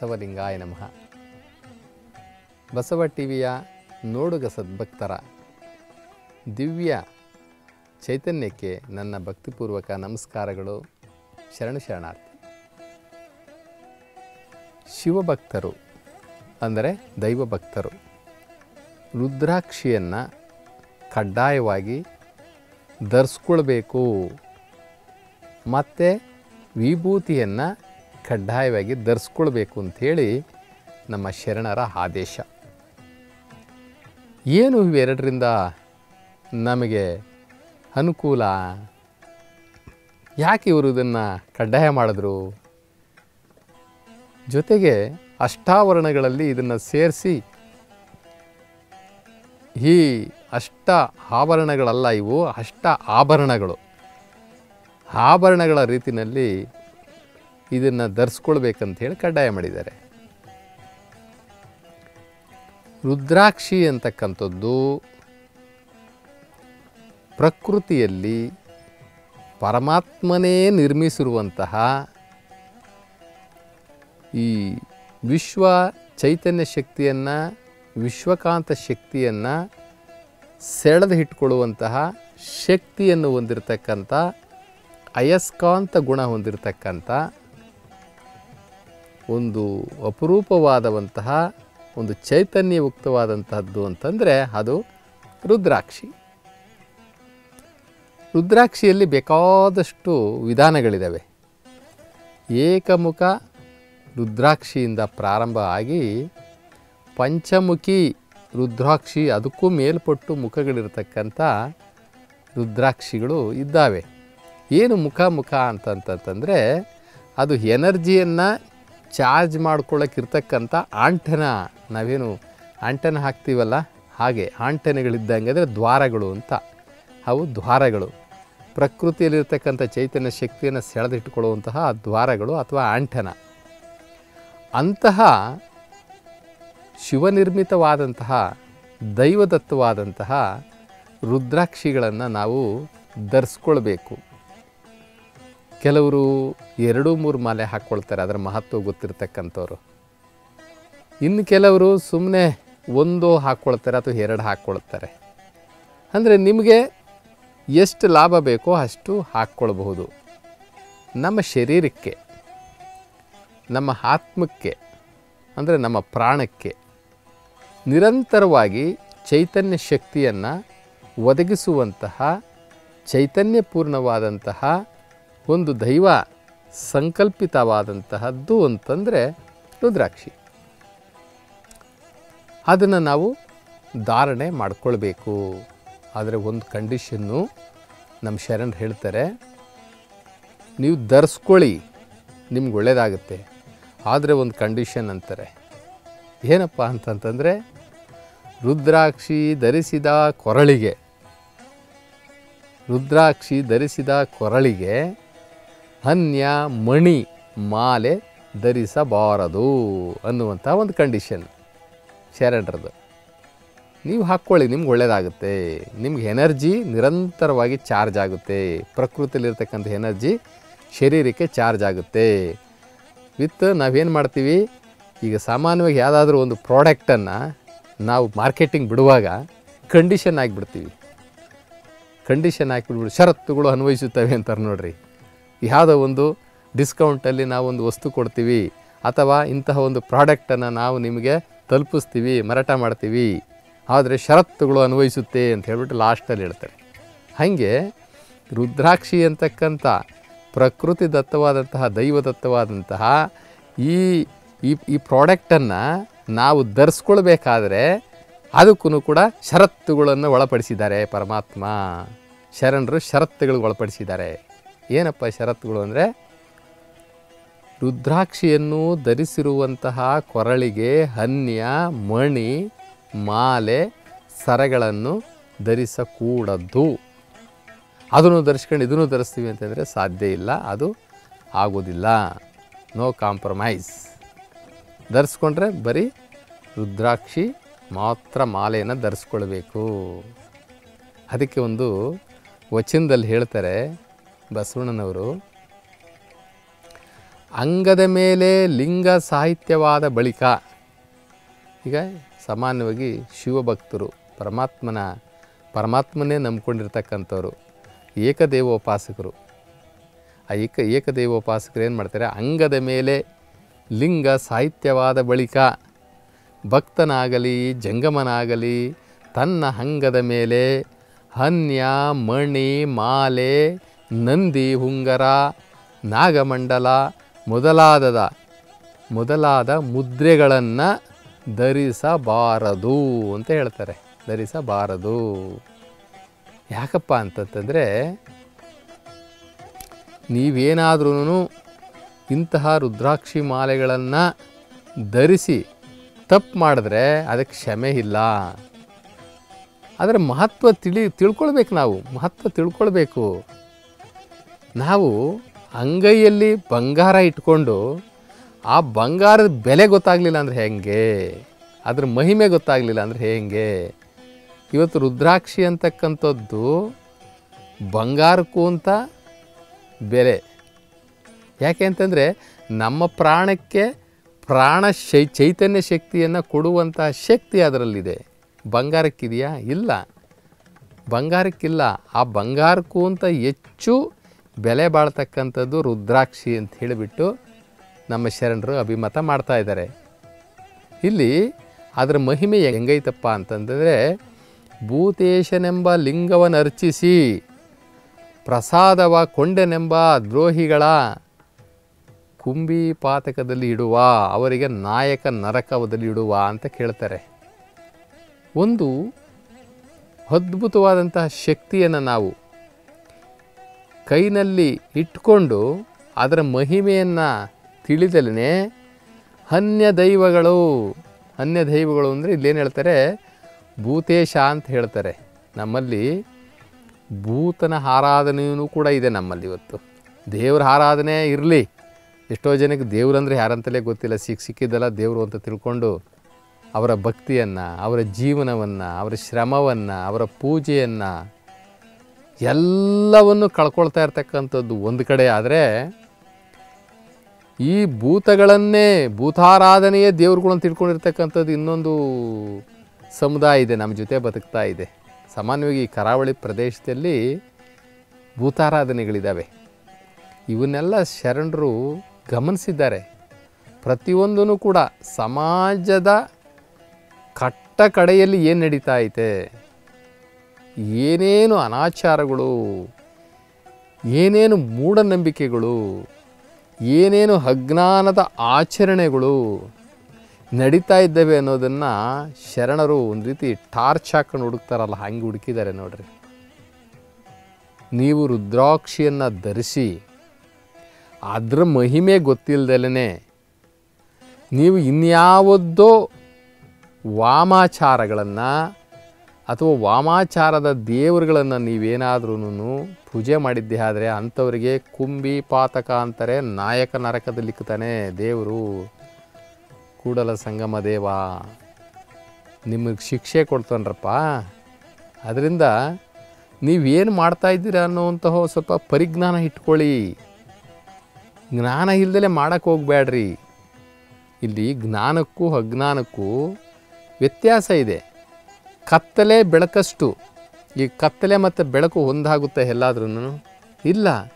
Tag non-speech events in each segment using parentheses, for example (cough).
ಬಸವಲಿಂಗಾಯ ನಮಃ. ಬಸವ ಟಿವಿಯ ನೋಡುಗ ಸದ್ಭಕ್ತರ ದಿವ್ಯ ಚೈತನ್ಯಕ್ಕೆ ನನ್ನ ಭಕ್ತಿಪೂರ್ವಕ ನಮಸ್ಕಾರಗಳು. ಶರಣು ಶರಣಾರ್ಥಿ. ಶಿವಭಕ್ತರು ಅಂದರೆ ದೈವಭಕ್ತರು ರುದ್ರಾಕ್ಷಿಯನ್ನು ಕಡ್ಡಾಯವಾಗಿ ಧರಿಸ್ಕೊಳ್ಬೇಕು. ಮತ್ತು ವಿಭೂತಿಯನ್ನು ಕಡ್ಡಾಯವಾಗಿ ಧರಿಸ್ಕೊಳ್ಬೇಕು ಅಂಥೇಳಿ ನಮ್ಮ ಶರಣರ ಆದೇಶ. ಏನು ಇವೆರಡರಿಂದ ನಮಗೆ ಅನುಕೂಲ? ಯಾಕೆ ಇವರು ಇದನ್ನು ಕಡ್ಡಾಯ ಮಾಡಿದ್ರು? ಜೊತೆಗೆ ಅಷ್ಟಾವರಣಗಳಲ್ಲಿ ಇದನ್ನು ಸೇರಿಸಿ ಈ ಅಷ್ಟ ಆಭರಣಗಳಲ್ಲ ಇವು ಅಷ್ಟ ಆಭರಣಗಳು. ಆಭರಣಗಳ ರೀತಿಯಲ್ಲಿ ಇದನ್ನು ಧರಿಸ್ಕೊಳ್ಬೇಕಂತ ಹೇಳಿ ಕಡ್ಡಾಯ ಮಾಡಿದ್ದಾರೆ. ರುದ್ರಾಕ್ಷಿ ಅಂತಕ್ಕಂಥದ್ದು ಪ್ರಕೃತಿಯಲ್ಲಿ ಪರಮಾತ್ಮನೇ ನಿರ್ಮಿಸಿರುವಂತಹ ಈ ವಿಶ್ವ ಚೈತನ್ಯ ಶಕ್ತಿಯನ್ನು, ವಿಶ್ವಕಾಂತ ಶಕ್ತಿಯನ್ನು ಸೆಳೆದು ಇಟ್ಕೊಳ್ಳುವಂತಹ ಶಕ್ತಿಯನ್ನು ಹೊಂದಿರತಕ್ಕಂಥ ಅಯಸ್ಕಾಂತ ಗುಣ ಹೊಂದಿರತಕ್ಕಂಥ ಒಂದು ಅಪರೂಪವಾದವಂತಹ, ಒಂದು ಚೈತನ್ಯಯುಕ್ತವಾದಂತಹದ್ದು ಅಂತಂದರೆ ಅದು ರುದ್ರಾಕ್ಷಿ. ರುದ್ರಾಕ್ಷಿಯಲ್ಲಿ ಬೇಕಾದಷ್ಟು ವಿಧಾನಗಳಿದ್ದಾವೆ ಏಕಮುಖ ರುದ್ರಾಕ್ಷಿಯಿಂದ ಪ್ರಾರಂಭ ಆಗಿ ಪಂಚಮುಖಿ ರುದ್ರಾಕ್ಷಿ ಅದಕ್ಕೂ ಮೇಲ್ಪಟ್ಟು ಮುಖಗಳಿರ್ತಕ್ಕಂಥ ರುದ್ರಾಕ್ಷಿಗಳು ಇದ್ದಾವೆ. ಏನು ಮುಖ ಮುಖ ಅಂತಂತಂದರೆ ಅದು ಎನರ್ಜಿಯನ್ನು ಚಾರ್ಜ್ ಮಾಡ್ಕೊಳ್ಳೋಕ್ಕಿರ್ತಕ್ಕಂಥ ಆಂಟನ ನಾವೇನು ಆಂಟನ ಹಾಕ್ತೀವಲ್ಲ? ಹಾಗೆ ಆಂಟನೆಗಳಿದ್ದಂಗೆ ಅಂದರೆ ದ್ವಾರಗಳು ಅಂತ. ಅವು ದ್ವಾರಗಳು. ಪ್ರಕೃತಿಯಲ್ಲಿರ್ತಕ್ಕಂಥ ಚೈತನ್ಯ ಶಕ್ತಿಯನ್ನು ಸೆಳೆದಿಟ್ಟುಕೊಳ್ಳುವಂತಹ ದ್ವಾರಗಳು ಅಥವಾ ಆಂಟನ. ಅಂತಹ ಶಿವನಿರ್ಮಿತವಾದಂತಹ, ದೈವದತ್ತವಾದಂತಹ ರುದ್ರಾಕ್ಷಿಗಳನ್ನು ನಾವು ಧರಿಸ್ಕೊಳ್ಬೇಕು. ಕೆಲವರು ಎರಡು, ಮೂರು ಮಾಲೆ ಹಾಕ್ಕೊಳ್ತಾರೆ ಅದರ ಮಹತ್ವ ಗೊತ್ತಿರ್ತಕ್ಕಂಥವ್ರು. ಇನ್ನು ಕೆಲವರು ಸುಮ್ಮನೆ ಒಂದು ಹಾಕ್ಕೊಳ್ತಾರೆ ಅಥವಾ ಎರಡು ಹಾಕ್ಕೊಳ್ತಾರೆ ಅಂದರೆ ನಿಮಗೆ ಎಷ್ಟು ಲಾಭ ಬೇಕೋ ಅಷ್ಟು ಹಾಕ್ಕೊಳ್ಬಹುದು. ನಮ್ಮ ಶರೀರಕ್ಕೆ, ನಮ್ಮ ಆತ್ಮಕ್ಕೆ, ಅಂದರೆ ನಮ್ಮ ಪ್ರಾಣಕ್ಕೆ ನಿರಂತರವಾಗಿ ಚೈತನ್ಯ ಶಕ್ತಿಯನ್ನು ಒದಗಿಸುವಂತಹ, ಚೈತನ್ಯಪೂರ್ಣವಾದಂತಹ ಒಂದು ದೈವ ಸಂಕಲ್ಪಿತವಾದಂತಹದ್ದು ಅಂತಂದರೆ ರುದ್ರಾಕ್ಷಿ. ಅದನ್ನು ನಾವು ಧಾರಣೆ ಮಾಡಿಕೊಳ್ಬೇಕು. ಆದರೆ ಒಂದು ಕಂಡೀಷನ್ನು ನಮ್ಮ ಶರಣ್ ಹೇಳ್ತಾರೆ, ನೀವು ಧರಿಸ್ಕೊಳ್ಳಿ, ನಿಮ್ಗೆ ಒಳ್ಳೆಯದಾಗುತ್ತೆ ಆದರೆ ಒಂದು ಕಂಡೀಷನ್ ಅಂತಾರೆ, ಏನಪ್ಪ ಅಂತಂತಂದರೆ, ರುದ್ರಾಕ್ಷಿ ಧರಿಸಿದ ಕೊರಳಿಗೆ, ರುದ್ರಾಕ್ಷಿ ಧರಿಸಿದ ಕೊರಳಿಗೆ ಅನ್ಯ ಮಣಿ ಮಾಲೆ ಧರಿಸಬಾರದು ಅನ್ನುವಂಥ ಒಂದು ಕಂಡೀಷನ್ ಶರಣರದು. ನೀವು ಹಾಕ್ಕೊಳ್ಳಿ, ನಿಮ್ಗೆ ಒಳ್ಳೆಯದಾಗುತ್ತೆ ನಿಮ್ಗೆ ಎನರ್ಜಿ ನಿರಂತರವಾಗಿ ಚಾರ್ಜ್ ಆಗುತ್ತೆ. ಪ್ರಕೃತಿಯಲ್ಲಿರ್ತಕ್ಕಂಥ ಎನರ್ಜಿ ಶರೀರಕ್ಕೆ ಚಾರ್ಜ್ ಆಗುತ್ತೆ. ವಿತ್ ನಾವೇನು ಮಾಡ್ತೀವಿ? ಈಗ ಸಾಮಾನ್ಯವಾಗಿ ಯಾವುದಾದ್ರೂ ಒಂದು ಪ್ರಾಡಕ್ಟನ್ನು ನಾವು ಮಾರ್ಕೆಟಿಂಗ್ ಬಿಡುವಾಗ ಕಂಡೀಷನ್ ಆಗಿಬಿಡ್ತೀವಿ. ಕಂಡೀಷನ್ ಹಾಕಿಬಿಡ್ಬಿಡು ಷರತ್ತುಗಳು ಅನ್ವಯಿಸುತ್ತವೆ ಅಂತಾರೆ ನೋಡ್ರಿ. ಯಾವುದೋ ಒಂದು ಡಿಸ್ಕೌಂಟಲ್ಲಿ ನಾವು ಒಂದು ವಸ್ತು ಕೊಡ್ತೀವಿ ಅಥವಾ ಇಂತಹ ಒಂದು ಪ್ರಾಡಕ್ಟನ್ನು ನಾವು ನಿಮಗೆ ತಲುಪಿಸ್ತೀವಿ, ಮಾರಾಟ ಮಾಡ್ತೀವಿ. ಆದರೆ ಷರತ್ತುಗಳು ಅನ್ವಯಿಸುತ್ತೆ ಅಂತ ಹೇಳ್ಬಿಟ್ಟು ಲಾಸ್ಟಲ್ಲಿ ಹೇಳ್ತಾರೆ. ಹಾಗೆ ರುದ್ರಾಕ್ಷಿ ಅಂತಕ್ಕಂಥ ಪ್ರಕೃತಿ ದತ್ತವಾದಂತಹ ದೈವದತ್ತವಾದಂತಹ ಈ ಈ ಈ ಪ್ರಾಡಕ್ಟನ್ನು ನಾವು ಧರಿಸ್ಕೊಳ್ಬೇಕಾದ್ರೆ ಅದಕ್ಕೂ ಕೂಡ ಷರತ್ತುಗಳನ್ನು ಒಳಪಡಿಸಿದ್ದಾರೆ ಪರಮಾತ್ಮ. ಶರಣರು ಷರತ್ತುಗಳಿಗೆ ಒಳಪಡಿಸಿದ್ದಾರೆ. ಏನಪ್ಪ ಷರತ್ತುಗಳು ಅಂದರೆ? ರುದ್ರಾಕ್ಷಿಯನ್ನು ಧರಿಸಿರುವಂತಹ ಕೊರಳಿಗೆ ಹನ್ಯ, ಮಣಿ, ಮಾಲೆ, ಸರಗಳನ್ನು ಧರಿಸಕೂಡದ್ದು. ಅದನ್ನು ಧರಿಸ್ಕೊಂಡು ಇದನ್ನು ಧರಿಸ್ತೀವಿ ಅಂತಂದರೆ ಸಾಧ್ಯ ಇಲ್ಲ, ಅದು ಆಗೋದಿಲ್ಲ. ನೋ ಕಾಂಪ್ರಮೈಸ್ ಧರಿಸ್ಕೊಂಡ್ರೆ ಬರೀ ರುದ್ರಾಕ್ಷಿ ಮಾತ್ರ ಮಾಲೆಯನ್ನು ಧರಿಸ್ಕೊಳ್ಬೇಕು. ಅದಕ್ಕೆ ಒಂದು ವಚನದಲ್ಲಿ ಹೇಳ್ತಾರೆ ಬಸವಣ್ಣನವರು, ಅಂಗದ ಮೇಲೆ ಲಿಂಗ ಸಾಹಿತ್ಯವಾದ ಬಳಿಕ, ಈಗ ಸಾಮಾನ್ಯವಾಗಿ ಶಿವಭಕ್ತರು, ಪರಮಾತ್ಮನ, ಪರಮಾತ್ಮನೇ ನಂಬ್ಕೊಂಡಿರ್ತಕ್ಕಂಥವ್ರು, ಏಕದೇವೋಪಾಸಕರು. ಆ ಏಕ, ಏಕದೇವೋಪಾಸಕರು ಏನು ಮಾಡ್ತಾರೆ? ಅಂಗದ ಮೇಲೆ ಲಿಂಗ ಸಾಹಿತ್ಯವಾದ ಬಳಿಕ ಭಕ್ತನಾಗಲಿ, ಜಂಗಮನಾಗಲಿ, ತನ್ನ ಅಂಗದ ಮೇಲೆ ಹನ್ಯ, ಮಣಿ, ಮಾಲೆ ನಂದಿ ಹುಂಗರ, ನಾಗಮಂಡಲ ಮೊದಲಾದದ, ಮೊದಲಾದ ಮುದ್ರೆಗಳನ್ನು ಧರಿಸಬಾರದು ಅಂತ ಹೇಳ್ತಾರೆ. ಧರಿಸಬಾರದು. ಯಾಕಪ್ಪ ಅಂತಂತಂದರೆ ನೀವೇನಾದ್ರೂ ಇಂತಹ ರುದ್ರಾಕ್ಷಿ ಮಾಲೆಗಳನ್ನು ಧರಿಸಿ ತಪ್ಪು ಮಾಡಿದ್ರೆ ಅದಕ್ಕೆ ಕ್ಷಮೆ ಇಲ್ಲ. ಅದರ ಮಹತ್ವ ತಿಳಿ, ತಿಳ್ಕೊಳ್ಬೇಕು ನಾವು. ಮಹತ್ವ ತಿಳ್ಕೊಳ್ಬೇಕು. ನಾವು ಅಂಗೈಯಲ್ಲಿ ಬಂಗಾರ ಇಟ್ಕೊಂಡು ಆ ಬಂಗಾರದ ಬೆಲೆ ಗೊತ್ತಾಗಲಿಲ್ಲ ಅಂದರೆ ಹೆಂಗೆ? ಅದ್ರ ಮಹಿಮೆ ಗೊತ್ತಾಗಲಿಲ್ಲ ಅಂದರೆ ಹೇಗೆ? ಇವತ್ತು ರುದ್ರಾಕ್ಷಿ ಅಂತಕ್ಕಂಥದ್ದು ಬಂಗಾರಕ್ಕೂ ಅಂತ ಬೆಲೆ. ಯಾಕೆ ಅಂತಂದರೆ ನಮ್ಮ ಪ್ರಾಣಕ್ಕೆ ಪ್ರಾಣ ಶೈ, ಚೈತನ್ಯ ಶಕ್ತಿಯನ್ನು ಕೊಡುವಂತಹ ಶಕ್ತಿ ಅದರಲ್ಲಿದೆ. ಬಂಗಾರಕ್ಕಿದೆಯಾ? ಇಲ್ಲ. ಬಂಗಾರಕ್ಕಿಲ್ಲ. ಆ ಬಂಗಾರಕ್ಕೂ ಅಂತ ಹೆಚ್ಚು ಬೆಲೆ ಬಾಳ್ತಕ್ಕಂಥದ್ದು ರುದ್ರಾಕ್ಷಿ ಅಂತ ಹೇಳಿಬಿಟ್ಟು ನಮ್ಮ ಶರಣರು ಅಭಿಮತ ಮಾಡ್ತಾ ಇದ್ದಾರೆ. ಇಲ್ಲಿ ಅದರ ಮಹಿಮೆ ಹೆಂಗೈತಪ್ಪ ಅಂತಂದರೆ ಭೂತೇಶನೆಂಬ ಲಿಂಗವನ್ನು ಅರ್ಚಿಸಿ, ಪ್ರಸಾದವ ಕೊಂಡೆನೆಂಬ ದ್ರೋಹಿಗಳ ಕುಂಬಿ ಪಾತಕದಲ್ಲಿ ಇಡುವ, ಅವರಿಗೆ ನಾಯಕ ನರಕವದಲ್ಲಿ ಇಡುವ ಅಂತ ಕೇಳ್ತಾರೆ. ಒಂದು ಅದ್ಭುತವಾದಂತಹ ಶಕ್ತಿಯನ್ನು ನಾವು ಕೈನಲ್ಲಿ ಇಟ್ಕೊಂಡು ಅದರ ಮಹಿಮೆಯನ್ನು ತಿಳಿದಲೇ ಅನ್ಯ ದೈವಗಳು ಅನ್ಯ ದೈವಗಳು ಅಂದರೆ ಇಲ್ಲೇನು ಹೇಳ್ತಾರೆ? ಭೂತೇಶ ಅಂತ ಹೇಳ್ತಾರೆ. ನಮ್ಮಲ್ಲಿ ಭೂತನ ಆರಾಧನೆಯೂ ಕೂಡ ಇದೆ ನಮ್ಮಲ್ಲಿ ಇವತ್ತು. ದೇವ್ರ ಆರಾಧನೆ ಇರಲಿ. ಎಷ್ಟೋ ಜನಕ್ಕೆ ದೇವರಂದರೆ ಯಾರಂತಲೇ ಗೊತ್ತಿಲ್ಲ. ಸಿಕ್ಕ ಸಿಕ್ಕಿದ್ದಲ್ಲ ದೇವರು ಅಂತ ತಿಳ್ಕೊಂಡು ಅವರ ಭಕ್ತಿಯನ್ನು, ಅವರ ಜೀವನವನ್ನು, ಅವರ ಶ್ರಮವನ್ನು, ಅವರ ಪೂಜೆಯನ್ನು ಎಲ್ಲವನ್ನು ಕಳ್ಕೊಳ್ತಾ ಇರ್ತಕ್ಕಂಥದ್ದು ಒಂದು ಕಡೆ ಆದರೆ ಈ ಭೂತಗಳನ್ನೇ ಭೂತಾರಾಧನೆಯೇ ದೇವ್ರುಗಳನ್ನ ತಿಳ್ಕೊಂಡಿರ್ತಕ್ಕಂಥದ್ದು ಇನ್ನೊಂದು ಸಮುದಾಯ ಇದೆ, ನಮ್ಮ ಜೊತೆ ಬದುಕ್ತಾ ಇದೆ. ಸಾಮಾನ್ಯವಾಗಿ ಈ ಕರಾವಳಿ ಪ್ರದೇಶದಲ್ಲಿ ಭೂತಾರಾಧನೆಗಳಿದ್ದಾವೆ. ಇವನ್ನೆಲ್ಲ ಶರಣರು ಗಮನಿಸಿದ್ದಾರೆ. ಪ್ರತಿಯೊಂದೂ ಕೂಡ ಸಮಾಜದ ಕಟ್ಟ ಕಡೆಯಲ್ಲಿ ಏನು ನಡೀತಾ ಐತೆ? ಏನೇನು ಅನಾಚಾರಗಳು, ಏನೇನು ಮೂಢನಂಬಿಕೆಗಳು, ಏನೇನು ಅಜ್ಞಾನದ ಆಚರಣೆಗಳು ನಡೀತಾ ಇದ್ದಾವೆ ಅನ್ನೋದನ್ನು ಶರಣರು ಒಂದು ರೀತಿ ಟಾರ್ಚ್ ಹಾಕೊಂಡು ಹುಡುಕ್ತಾರಲ್ಲ, ಹಂಗೆ ಹುಡುಕಿದ್ದಾರೆ ನೋಡ್ರಿ. ನೀವು ರುದ್ರಾಕ್ಷಿಯನ್ನು ಧರಿಸಿ, ಅದರ ಮಹಿಮೆ ಗೊತ್ತಿಲ್ಲದಲೇ ನೀವು ಇನ್ಯಾವುದೋ ವಾಮಾಚಾರಗಳನ್ನು ಅಥವಾ ವಾಮಾಚಾರದ ದೇವರುಗಳನ್ನು ನೀವೇನಾದ್ರೂ ಪೂಜೆ ಮಾಡಿದ್ದೆ ಆದರೆ ಅಂಥವರಿಗೆ ಕುಂಬಿ ಪಾತಕ ಅಂತಾರೆ, ನಾಯಕ ನರಕದಲ್ಲಿಕ್ತಾನೆ ದೇವರು. ಕೂಡಲ ಸಂಗಮ ದೇವ, ನಿಮಗೆ ಶಿಕ್ಷೆ ಕೊಡ್ತಾನ್ರಪ್ಪ. ಅದರಿಂದ ನೀವೇನು ಮಾಡ್ತಾ ಇದ್ದೀರಾ ಅನ್ನೋವಂತಹ ಸ್ವಲ್ಪ ಪರಿಜ್ಞಾನ ಇಟ್ಕೊಳ್ಳಿ. ಜ್ಞಾನ ಇಲ್ದಲೆ ಮಾಡೋಕ್ಕೆ ಹೋಗಬೇಡ್ರಿ ಇಲ್ಲಿ ಜ್ಞಾನಕ್ಕೂ ಅಜ್ಞಾನಕ್ಕೂ ವ್ಯತ್ಯಾಸ ಇದೆ. ಕತ್ತಲೆ ಬೆಳಕಷ್ಟು. ಈ ಕತ್ತಲೆ ಮತ್ತು ಬೆಳಕು ಒಂದಾಗುತ್ತೆ ಎಲ್ಲಾದ್ರೂ ಇಲ್ಲ.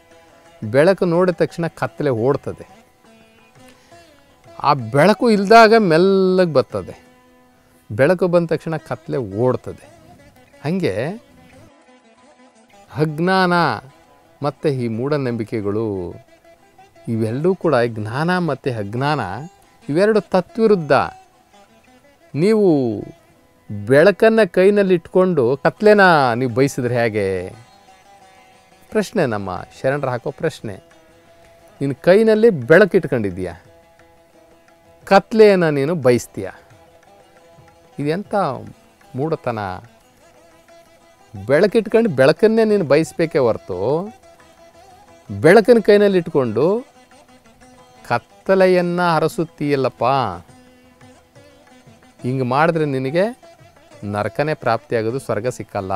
ಬೆಳಕು ನೋಡಿದ ತಕ್ಷಣ ಕತ್ತಲೆ ಓಡ್ತದೆ. ಆ ಬೆಳಕು ಇಲ್ದಾಗ ಮೆಲ್ಲಗೆ ಬರ್ತದೆ. ಬೆಳಕು ಬಂದ ತಕ್ಷಣ ಕತ್ತಲೆ ಓಡ್ತದೆ. ಹಾಗೆ ಅಜ್ಞಾನ ಮತ್ತು ಈ ಮೂಢನಂಬಿಕೆಗಳು ಇವೆಲ್ಲವೂ ಕೂಡ ಜ್ಞಾನ ಮತ್ತು ಅಜ್ಞಾನ ಇವೆರಡು ತತ್ವಿರುದ್ಧ. ನೀವು ಬೆಳಕನ್ನು ಕೈನಲ್ಲಿ ಇಟ್ಕೊಂಡು ಕತ್ಲೆನ ನೀವು ಬಯಸಿದ್ರೆ ಹೇಗೆ? ಪ್ರಶ್ನೆ ನಮ್ಮ ಶರಣರು ಹಾಕೋ ಪ್ರಶ್ನೆ. ನೀನು ಕೈನಲ್ಲಿ ಬೆಳಕು ಇಟ್ಕೊಂಡಿದ್ದೀಯ? ಕತ್ಲೆಯನ್ನು ನೀನು ಬಯಸ್ತೀಯ? ಇದೆಂಥ ಮೂಢತನ? ಬೆಳಕಿಟ್ಕೊಂಡು ಬೆಳಕನ್ನೇ ನೀನು ಬಯಸ್ಬೇಕೇ ಹೊರತು ಬೆಳಕನ್ನು ಕೈನಲ್ಲಿ ಇಟ್ಕೊಂಡು ಕತ್ತಲೆಯನ್ನು ಹರಸುತ್ತೀಯಲ್ಲಪ್ಪ. ಹಿಂಗೆ ಮಾಡಿದ್ರೆ ನಿನಗೆ ನರಕನೇ ಪ್ರಾಪ್ತಿಯಾಗೋದು, ಸ್ವರ್ಗ ಸಿಕ್ಕಲ್ಲ.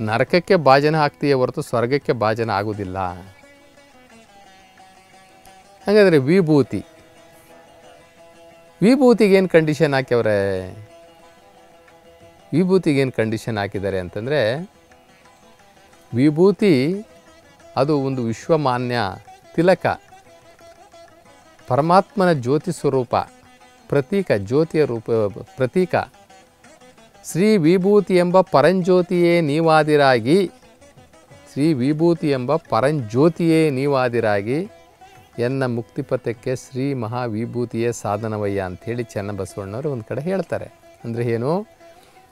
ನರಕಕ್ಕೆ ಭಾಜನ ಆಗ್ತೀಯ ಹೊರತು ಸ್ವರ್ಗಕ್ಕೆ ಭಾಜನ ಆಗೋದಿಲ್ಲ. ಹಾಗಾದರೆ ವಿಭೂತಿ. ವಿಭೂತಿಗೆ ಏನು ಕಂಡೀಷನ್ ಹಾಕ್ಯವ್ರೆ ವಿಭೂತಿಗೇನು ಕಂಡೀಷನ್ ಹಾಕಿದ್ದಾರೆ ಅಂತಂದರೆ, ವಿಭೂತಿ ಅದು ಒಂದು ವಿಶ್ವಮಾನ್ಯ ತಿಲಕ. ಪರಮಾತ್ಮನ ಜ್ಯೋತಿ ಸ್ವರೂಪ, ಪ್ರತೀಕ, ಜ್ಯೋತಿಯ ರೂಪ, ಪ್ರತೀಕ. ಶ್ರೀ ವಿಭೂತಿ ಎಂಬ ಪರಂಜ್ಯೋತಿಯೇ ನೀವಾದಿರಾಗಿ, ಶ್ರೀ ವಿಭೂತಿ ಎಂಬ ಪರಂಜ್ಯೋತಿಯೇ ನೀವಾದಿರಾಗಿ, ಎನ್ನ ಮುಕ್ತಿಪಥಕ್ಕೆ ಶ್ರೀ ಮಹಾವಿಭೂತಿಯೇ ಸಾಧನವಯ್ಯ ಅಂಥೇಳಿ ಚೆನ್ನಬಸವಣ್ಣವರು ಒಂದು ಕಡೆ ಹೇಳ್ತಾರೆ. ಅಂದರೆ ಏನು?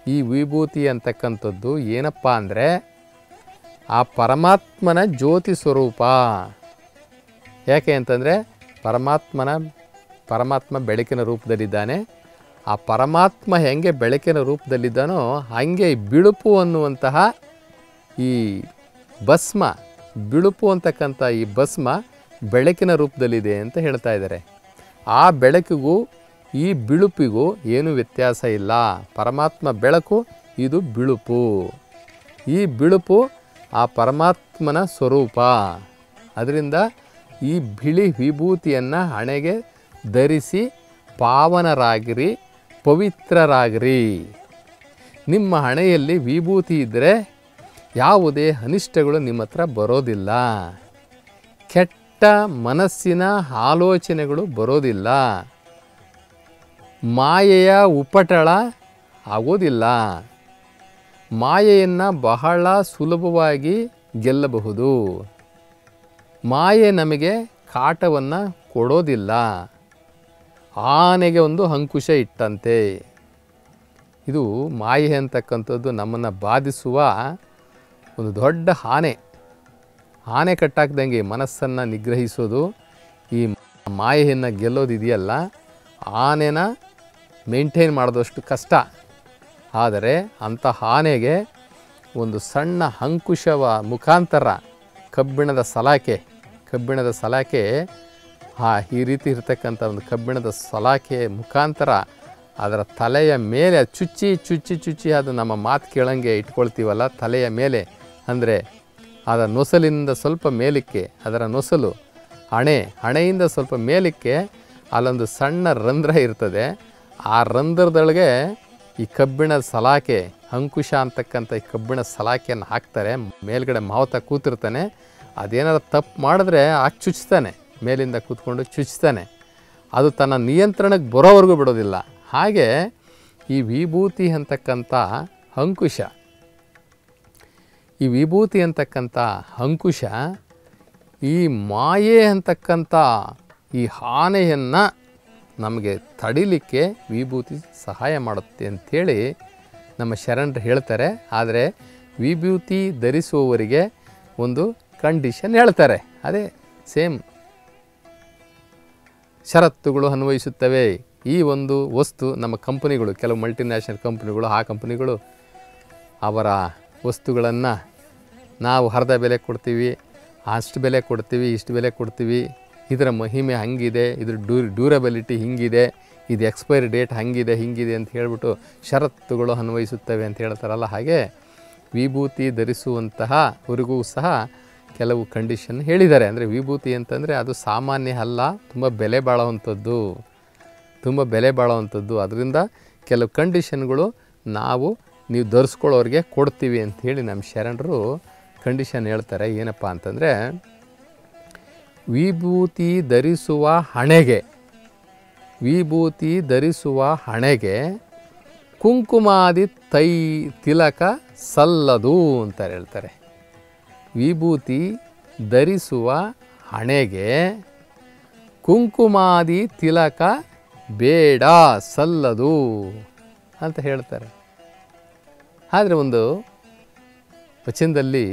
ಈ ವಿಭೂತಿ ಅಂತಕ್ಕಂಥದ್ದು ಏನಪ್ಪ ಅಂದರೆ, ಆ ಪರಮಾತ್ಮನ ಜ್ಯೋತಿ ಸ್ವರೂಪ. ಯಾಕೆ ಅಂತಂದರೆ, ಪರಮಾತ್ಮನ, ಪರಮಾತ್ಮ ಬೆಳಕಿನ ರೂಪದಲ್ಲಿದ್ದಾನೆ ಆ ಪರಮಾತ್ಮ ಹೆಂಗೆ ಬೆಳಕಿನ ರೂಪದಲ್ಲಿದ್ದಾನೋ ಹಾಗೆ ಬಿಳುಪು ಅನ್ನುವಂತಹ ಈ ಭಸ್ಮ, ಬಿಳುಪು ಅಂತಕ್ಕಂಥ ಈ ಭಸ್ಮ ಬೆಳಕಿನ ರೂಪದಲ್ಲಿದೆ ಅಂತ ಹೇಳ್ತಾ ಇದ್ದಾರೆ. ಆ ಬೆಳಕಿಗೂ ಈ ಬಿಳುಪಿಗೂ ಏನು ವ್ಯತ್ಯಾಸ ಇಲ್ಲ. ಪರಮಾತ್ಮ ಬೆಳಕು, ಇದು ಬಿಳುಪು. ಈ ಬಿಳುಪು ಆ ಪರಮಾತ್ಮನ ಸ್ವರೂಪ. ಅದರಿಂದ ಈ ಬಿಳಿ ವಿಭೂತಿಯನ್ನು ಹಣೆಗೆ ಧರಿಸಿ ಪಾವನರಾಗಿರಿ ಪವಿತ್ರರಾಗಿರಿ. ನಿಮ್ಮ ಹಣೆಯಲ್ಲಿ ವಿಭೂತಿ ಇದ್ದರೆ ಯಾವುದೇ ಅನಿಷ್ಟಗಳು ನಿಮ್ಮ ಹತ್ರ ಬರೋದಿಲ್ಲ. ಕೆಟ್ಟ ಮನಸ್ಸಿನ ಆಲೋಚನೆಗಳು ಬರೋದಿಲ್ಲ. ಮಾಯೆಯ ಉಪಟಳ ಆಗೋದಿಲ್ಲ. ಮಾಯೆಯನ್ನು ಬಹಳ ಸುಲಭವಾಗಿ ಗೆಲ್ಲಬಹುದು. ಮಾಯೆ ನಮಗೆ ಕಾಟವನ್ನು ಕೊಡೋದಿಲ್ಲ. ಆನೆಗೆ ಒಂದು ಅಂಕುಶ ಇಟ್ಟಂತೆ. ಇದು ಮಾಯೆ ಅಂತಕ್ಕಂಥದ್ದು ನಮ್ಮನ್ನು ಬಾಧಿಸುವ ಒಂದು ದೊಡ್ಡ ಆನೆ. ಆನೆ ಕಟ್ಟಾಕ್ದಂಗೆ ಮನಸ್ಸನ್ನು ನಿಗ್ರಹಿಸೋದು ಈ ಮಾಯೆಯನ್ನು ಗೆಲ್ಲೋದಿದೆಯಲ್ಲ, ಆನೆನ ಮೇಂಟೈನ್ ಮಾಡೋದಷ್ಟು ಕಷ್ಟ. ಆದರೆ ಅಂಥ ಆನೆಗೆ ಒಂದು ಸಣ್ಣ ಅಂಕುಶವ ಮುಖಾಂತರ ಕಬ್ಬಿಣದ ಸಲಾಕೆ ಕಬ್ಬಿಣದ ಸಲಾಕೆ ಆ ಈ ರೀತಿ ಇರತಕ್ಕಂಥ ಒಂದು ಕಬ್ಬಿಣದ ಸಲಾಖೆ ಮುಖಾಂತರ ಅದರ ತಲೆಯ ಮೇಲೆ ಚುಚ್ಚಿ ಚುಚ್ಚಿ ಚುಚ್ಚಿ ಅದು ನಮ್ಮ ಮಾತು ಕೇಳಂಗೆ ಇಟ್ಕೊಳ್ತೀವಲ್ಲ, ತಲೆಯ ಮೇಲೆ. ಅಂದರೆ ಅದರ ನೊಸಲಿನಿಂದ ಸ್ವಲ್ಪ ಮೇಲಕ್ಕೆ, ಅದರ ನೊಸಲು, ಹಣೆ, ಹಣೆಯಿಂದ ಸ್ವಲ್ಪ ಮೇಲಕ್ಕೆ ಅಲ್ಲೊಂದು ಸಣ್ಣ ರಂಧ್ರ ಇರ್ತದೆ. ಆ ರಂಧ್ರದೊಳಗೆ ಈ ಕಬ್ಬಿಣ ಸಲಾಕೆ, ಅಂಕುಶ ಅಂತಕ್ಕಂಥ ಈ ಕಬ್ಬಿಣ ಸಲಾಕೆಯನ್ನು ಹಾಕ್ತಾರೆ. ಮೇಲ್ಗಡೆ ಮಾವತ ಕೂತಿರ್ತಾನೆ. ಅದೇನಾದ್ರು ತಪ್ಪು ಮಾಡಿದ್ರೆ ಆಗ ಚುಚ್ತಾನೆ. ಮೇಲಿಂದ ಕೂತ್ಕೊಂಡು ಚುಚ್ತಾನೆ. ಅದು ತನ್ನ ನಿಯಂತ್ರಣಕ್ಕೆ ಬರೋವರೆಗೂ ಬಿಡೋದಿಲ್ಲ. ಹಾಗೆ ಈ ವಿಭೂತಿ ಅಂತಕ್ಕಂಥ ಅಂಕುಶ, ಈ ವಿಭೂತಿ ಅಂತಕ್ಕಂಥ ಅಂಕುಶ, ಈ ಮಾಯೆ ಅಂತಕ್ಕಂಥ ಈ ಆನೆಯನ್ನು ನಮಗೆ ತಡಿಲಿಕ್ಕೆ ವಿಭೂತಿ ಸಹಾಯ ಮಾಡುತ್ತೆ ಅಂಥೇಳಿ ನಮ್ಮ ಶರಣರು ಹೇಳ್ತಾರೆ. ಆದರೆ ವಿಭೂತಿ ಧರಿಸುವವರಿಗೆ ಒಂದು ಕಂಡೀಷನ್ ಹೇಳ್ತಾರೆ. ಅದೇ ಸೇಮ್ ಷರತ್ತುಗಳು ಅನ್ವಯಿಸುತ್ತವೆ. ಈ ಒಂದು ವಸ್ತು ನಮ್ಮ ಕಂಪನಿಗಳು, ಕೆಲವು ಮಲ್ಟಿನ್ಯಾಷನಲ್ ಕಂಪನಿಗಳು, ಆ ಕಂಪನಿಗಳು ಅವರ ವಸ್ತುಗಳನ್ನು ನಾವು ಅರ್ಧ ಬೆಲೆ ಕೊಡ್ತೀವಿ, ಅಷ್ಟು ಬೆಲೆ ಕೊಡ್ತೀವಿ, ಇಷ್ಟು ಬೆಲೆ ಕೊಡ್ತೀವಿ. ಇದರ ಮಹಿಮೆ ಹಂಗಿದೆ, ಇದ್ರ ಡ್ಯೂ, ಡ್ಯೂರಬಿಲಿಟಿ ಹಿಂಗಿದೆ, ಇದು ಎಕ್ಸ್ಪೈರಿ ಡೇಟ್ ಹಂಗಿದೆ, ಹಿಂಗಿದೆ ಅಂತ ಹೇಳಿಬಿಟ್ಟು ಷರತ್ತುಗಳು ಅನ್ವಯಿಸುತ್ತವೆ ಅಂತ ಹೇಳ್ತಾರಲ್ಲ ಹಾಗೆ ವಿಭೂತಿ ಧರಿಸುವಂತಹವರೆಗೂ ಸಹ ಕೆಲವು ಕಂಡೀಷನ್ ಹೇಳಿದ್ದಾರೆ. ಅಂದರೆ ವಿಭೂತಿ ಅಂತಂದರೆ ಅದು ಸಾಮಾನ್ಯ ಅಲ್ಲ, ತುಂಬ ಬೆಲೆ ಬಾಳುವಂಥದ್ದು ತುಂಬ ಬೆಲೆ ಬಾಳುವಂಥದ್ದು ಅದರಿಂದ ಕೆಲವು ಕಂಡೀಷನ್ಗಳು ನಾವು, ನೀವು ಧರಿಸ್ಕೊಳ್ಳೋರಿಗೆ ಕೊಡ್ತೀವಿ ಅಂಥೇಳಿ ನಮ್ಮ ಶರಣರು ಕಂಡೀಷನ್ ಹೇಳ್ತಾರೆ. ಏನಪ್ಪ ಅಂತಂದರೆ, ವಿಭೂತಿ ಧರಿಸುವ ಹಣೆಗೆ, ವಿಭೂತಿ ಧರಿಸುವ ಹಣೆಗೆ ಕುಂಕುಮಾದಿ ತೈ ತಿಲಕ ಸಲ್ಲದು ಅಂತ ಹೇಳ್ತಾರೆ. ವಿಭೂತಿ ಧರಿಸುವ ಹಣೆಗೆ ಕುಂಕುಮಾದಿ ತಿಲಕ ಬೇಡ ಸಲ್ಲದು ಅಂತ ಹೇಳ್ತಾರೆ. ಆದರೆ ಒಂದು ವಚನದಲ್ಲಿ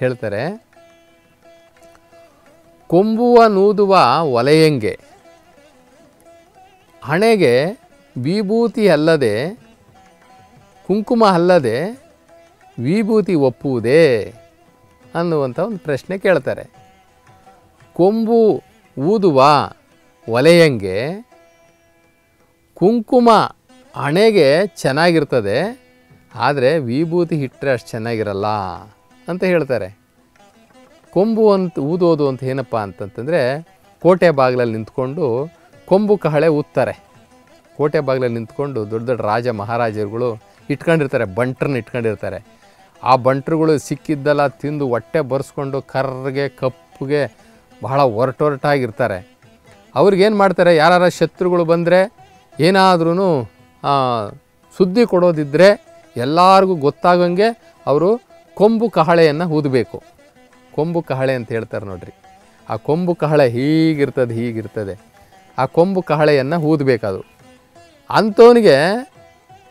ಹೇಳ್ತಾರೆ, ಕೊಂಬುವ ನೂದುವ ಒಲೆಯಂಗೆ. ಹಣೆಗೆ ವಿಭೂತಿ ಅಲ್ಲದೆ, ಕುಂಕುಮ ಅಲ್ಲದೆ ವಿಭೂತಿ ಒಪ್ಪುವುದೇ? ಅನ್ನುವಂಥ ಒಂದು ಪ್ರಶ್ನೆ ಕೇಳ್ತಾರೆ. ಕೊಂಬು ಊದುವ ಒಲೆಯಂಗೆ ಕುಂಕುಮ ಹಣೆಗೆ ಚೆನ್ನಾಗಿರ್ತದೆ, ಆದರೆ ವಿಭೂತಿ ಇಟ್ಟರೆ ಅಷ್ಟು ಚೆನ್ನಾಗಿರಲ್ಲ ಅಂತ ಹೇಳ್ತಾರೆ. ಕೊಂಬು ಅಂತ ಊದೋದು ಅಂತ ಏನಪ್ಪ ಅಂತಂತಂದರೆ ಕೋಟೆ ಬಾಗಿಲಲ್ಲಿ ನಿಂತ್ಕೊಂಡು ಕೊಂಬು ಕಹಳೆ ಊದ್ತಾರೆ. ಕೋಟೆ ಬಾಗಿಲಲ್ಲಿ ನಿಂತ್ಕೊಂಡು ದೊಡ್ಡ ದೊಡ್ಡ ರಾಜ ಮಹಾರಾಜರುಗಳು ಇಟ್ಕೊಂಡಿರ್ತಾರೆ, ಬಂಟ್ರನ್ನ ಇಟ್ಕೊಂಡಿರ್ತಾರೆ. ಆ ಬಂಟ್ರುಗಳು ಸಿಕ್ಕಿದ್ದೆಲ್ಲ ತಿಂದು ಹೊಟ್ಟೆ ಬರ್ಸ್ಕೊಂಡು ಕರ್ರಿಗೆ ಕಪ್ಪಗೆ ಬಹಳ ಒರಟೊರಟಾಗಿರ್ತಾರೆ. ಅವ್ರಿಗೇನು ಮಾಡ್ತಾರೆ? ಯಾರ ಶತ್ರುಗಳು ಬಂದರೆ ಏನಾದ್ರೂ ಸುದ್ದಿ ಕೊಡೋದಿದ್ದರೆ ಎಲ್ಲರಿಗೂ ಗೊತ್ತಾಗಂಗೆ ಅವರು ಕೊಂಬು ಕಹಳೆಯನ್ನು ಊದಬೇಕು. ಕೊಂಬು ಕಹಳೆ ಅಂತ ಹೇಳ್ತಾರೆ ನೋಡ್ರಿ. ಆ ಕೊಂಬು ಕಹಳೆ ಹೀಗಿರ್ತದೆ ಹೀಗಿರ್ತದೆ. ಆ ಕೊಂಬು ಕಹಳೆಯನ್ನು ಊದಬೇಕದು. ಅಂಥವನಿಗೆ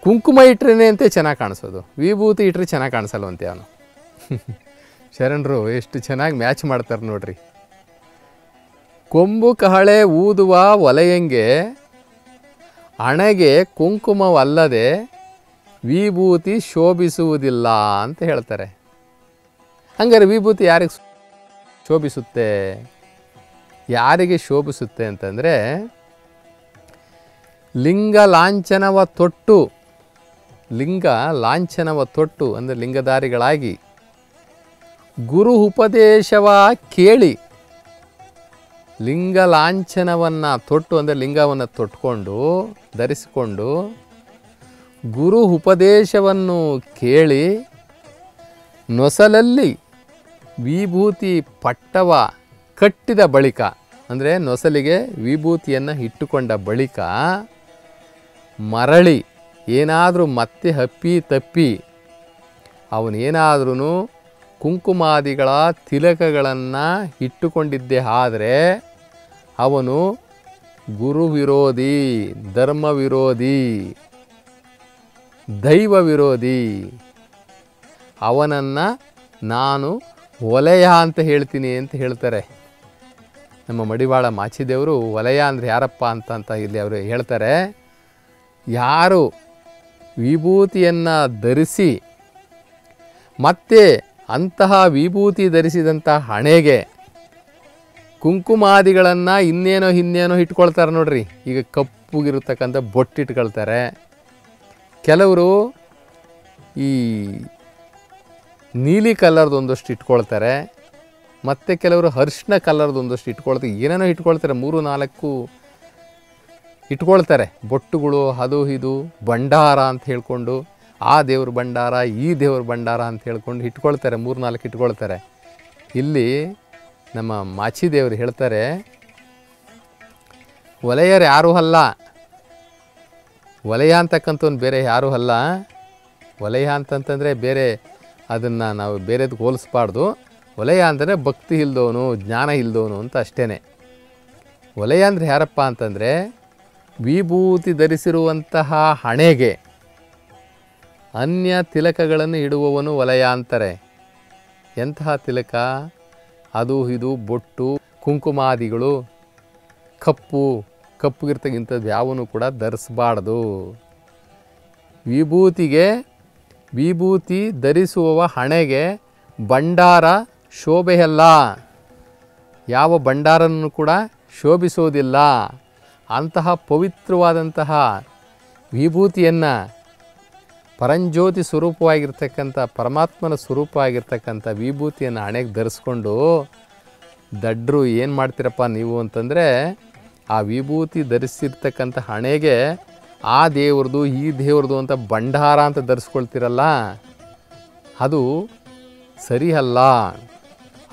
ಕುಂಕುಮ ಇಟ್ರೇನೆ ಅಂತೆ ಚೆನ್ನಾಗಿ ಕಾಣಿಸೋದು. ವಿಭೂತಿ ಇಟ್ಟರೆ ಚೆನ್ನಾಗಿ ಕಾಣಿಸಲ್ವಂತೆ ಅವನು. (laughs) ಶರಣರು, ಎಷ್ಟು ಚೆನ್ನಾಗಿ ಮ್ಯಾಚ್ ಮಾಡ್ತಾರೆ ನೋಡ್ರಿ. ಕೊಂಬು ಕಹಳೆ ಊದುವ ಒಲೆಯಂಗೆ ಹಣೆಗೆ ಕುಂಕುಮವಲ್ಲದೆ ವಿಭೂತಿ ಶೋಭಿಸುವುದಿಲ್ಲ ಅಂತ ಹೇಳ್ತಾರೆ. ಹಂಗಾರೆ ವಿಭೂತಿ ಯಾರಿಗೆ ಶೋಭಿಸುತ್ತೆ? ಯಾರಿಗೆ ಶೋಭಿಸುತ್ತೆ ಅಂತಂದರೆ ಲಿಂಗ ಲಾಂಛನವ ತೊಟ್ಟು ಲಿಂಗ ಲಾಂಛನವ ತೊಟ್ಟು ಅಂದರೆ ಲಿಂಗಧಾರಿಗಳಾಗಿ ಗುರು ಉಪದೇಶವ ಕೇಳಿ ಲಿಂಗ ಲಾಂಛನವನ್ನು ತೊಟ್ಟು ಅಂದರೆ ಲಿಂಗವನ್ನು ತೊಟ್ಕೊಂಡು, ಧರಿಸಿಕೊಂಡು ಗುರು ಉಪದೇಶವನ್ನು ಕೇಳಿ ನೊಸಲಲ್ಲಿ ವಿಭೂತಿ ಪಟ್ಟವ ಕಟ್ಟಿದ ಬಳಿಕ, ಅಂದರೆ ನೊಸಲಿಗೆ ವಿಭೂತಿಯನ್ನು ಇಟ್ಟುಕೊಂಡ ಬಳಿಕ ಮರಳಿ ಏನಾದರೂ ಮತ್ತೆ ಹಪ್ಪಿ ತಪ್ಪಿ ಅವನೇನಾದ್ರೂ ಕುಂಕುಮಾದಿಗಳ ತಿಲಕಗಳನ್ನು ಇಟ್ಟುಕೊಂಡಿದ್ದೆ ಆದರೆ ಅವನು ಗುರು ವಿರೋಧಿ ಧರ್ಮ ವಿರೋಧಿ ದೈವ ವಿರೋಧಿ ಅವನನ್ನು ನಾನು ಒಲೆಯ ಅಂತ ಹೇಳ್ತೀನಿ ಅಂತ ಹೇಳ್ತಾರೆ. ನಮ್ಮ ಮಡಿವಾಳ ಮಾಚಿದೇವರು ವಲಯ ಅಂದರೆ ಯಾರಪ್ಪ ಅಂತ ಅಂತ ಇಲ್ಲಿ ಅವರು ಹೇಳ್ತಾರೆ. ಯಾರು ವಿಭೂತಿಯನ್ನು ಧರಿಸಿ, ಮತ್ತೆ ಅಂತಹ ವಿಭೂತಿ ಧರಿಸಿದಂಥ ಹಣೆಗೆ ಕುಂಕುಮಾದಿಗಳನ್ನು ಇನ್ನೇನೋ ಇನ್ನೇನೋ ಇಟ್ಕೊಳ್ತಾರೆ ನೋಡ್ರಿ. ಈಗ ಕಪ್ಪುಗಿರತಕ್ಕಂಥ ಬೊಟ್ಟಿಟ್ಕೊಳ್ತಾರೆ ಕೆಲವರು ಈ ನೀಲಿ ಕಲರ್ದು ಒಂದಷ್ಟು ಇಟ್ಕೊಳ್ತಾರೆ, ಮತ್ತು ಕೆಲವರು ಹರ್ಷಣ ಕಲರ್ದು ಒಂದಷ್ಟು ಇಟ್ಕೊಳ್ತಾರೆ ಏನೇನೋ ಇಟ್ಕೊಳ್ತಾರೆ, ಮೂರು ನಾಲ್ಕು ಇಟ್ಕೊಳ್ತಾರೆ. ಬೊಟ್ಟುಗಳು, ಅದು ಇದು, ಭಂಡಾರ ಅಂತ ಹೇಳ್ಕೊಂಡು, ಆ ದೇವ್ರ ಭಂಡಾರ, ಈ ದೇವ್ರ ಭಂಡಾರ ಅಂತ ಹೇಳ್ಕೊಂಡು ಇಟ್ಕೊಳ್ತಾರೆ ಮೂರು ನಾಲ್ಕು ಇಟ್ಕೊಳ್ತಾರೆ. ಇಲ್ಲಿ ನಮ್ಮ ಮಾಚಿ ದೇವರು ಹೇಳ್ತಾರೆ, ಒಲೆಯರು ಯಾರೂ ಅಲ್ಲ. ವಲಯ ಅಂತಕ್ಕಂಥವ್ನು ಬೇರೆ ಯಾರೂ ಅಲ್ಲ. ವಲಯ ಅಂತಂತಂದರೆ ಬೇರೆ ಅದನ್ನು ನಾವು ಬೇರೆದು ಹೋಲಿಸ್ಬಾರ್ದು. ವಲಯ ಅಂದರೆ ಭಕ್ತಿ ಇಲ್ದವನು ಜ್ಞಾನ ಇಲ್ದವನು ಅಂತ ಅಷ್ಟೇ ವಲಯ ಅಂದರೆ ಯಾರಪ್ಪ ಅಂತಂದರೆ ವಿಭೂತಿ ಧರಿಸಿರುವಂತಹ ಹಣೆಗೆ ಅನ್ಯ ತಿಲಕಗಳನ್ನು ಇಡುವವನು ವಲಯ ಅಂತಾರೆ ಎಂತಹ ತಿಲಕ? ಅದು ಇದು ಬೊಟ್ಟು, ಕುಂಕುಮಾದಿಗಳು, ಕಪ್ಪು, ಕಪ್ಪುಗಿರ್ತಕ್ಕಂಥದ್ದು ಯಾವನು ಕೂಡ ಧರಿಸಬಾರ್ದು. ವಿಭೂತಿಗೆ, ವಿಭೂತಿ ಧರಿಸುವವ ಹಣೆಗೆ ಭಂಡಾರ ಶೋಭೆಯಲ್ಲ. ಯಾವ ಭಂಡಾರನೂ ಕೂಡ ಶೋಭಿಸೋದಿಲ್ಲ. ಅಂತಹ ಪವಿತ್ರವಾದಂತಹ ವಿಭೂತಿಯನ್ನು ಪರಂಜ್ಯೋತಿ ಸ್ವರೂಪವಾಗಿರ್ತಕ್ಕಂಥ, ಪರಮಾತ್ಮನ ಸ್ವರೂಪ ಆಗಿರ್ತಕ್ಕಂಥ ವಿಭೂತಿಯನ್ನು ಹಣೆಗೆ ಧರಿಸ್ಕೊಂಡು ದಡ್ರು ಏನು ಮಾಡ್ತೀರಪ್ಪ ನೀವು ಅಂತಂದರೆ ಆ ವಿಭೂತಿ ಧರಿಸಿರ್ತಕ್ಕಂಥ ಹಣೆಗೆ ಆ ದೇವ್ರದ್ದು ಈ ದೇವ್ರದ್ದು ಅಂತ ಭಂಡಾರ ಅಂತ ಧರಿಸ್ಕೊಳ್ತಿರಲ್ಲ, ಅದು ಸರಿ ಅಲ್ಲ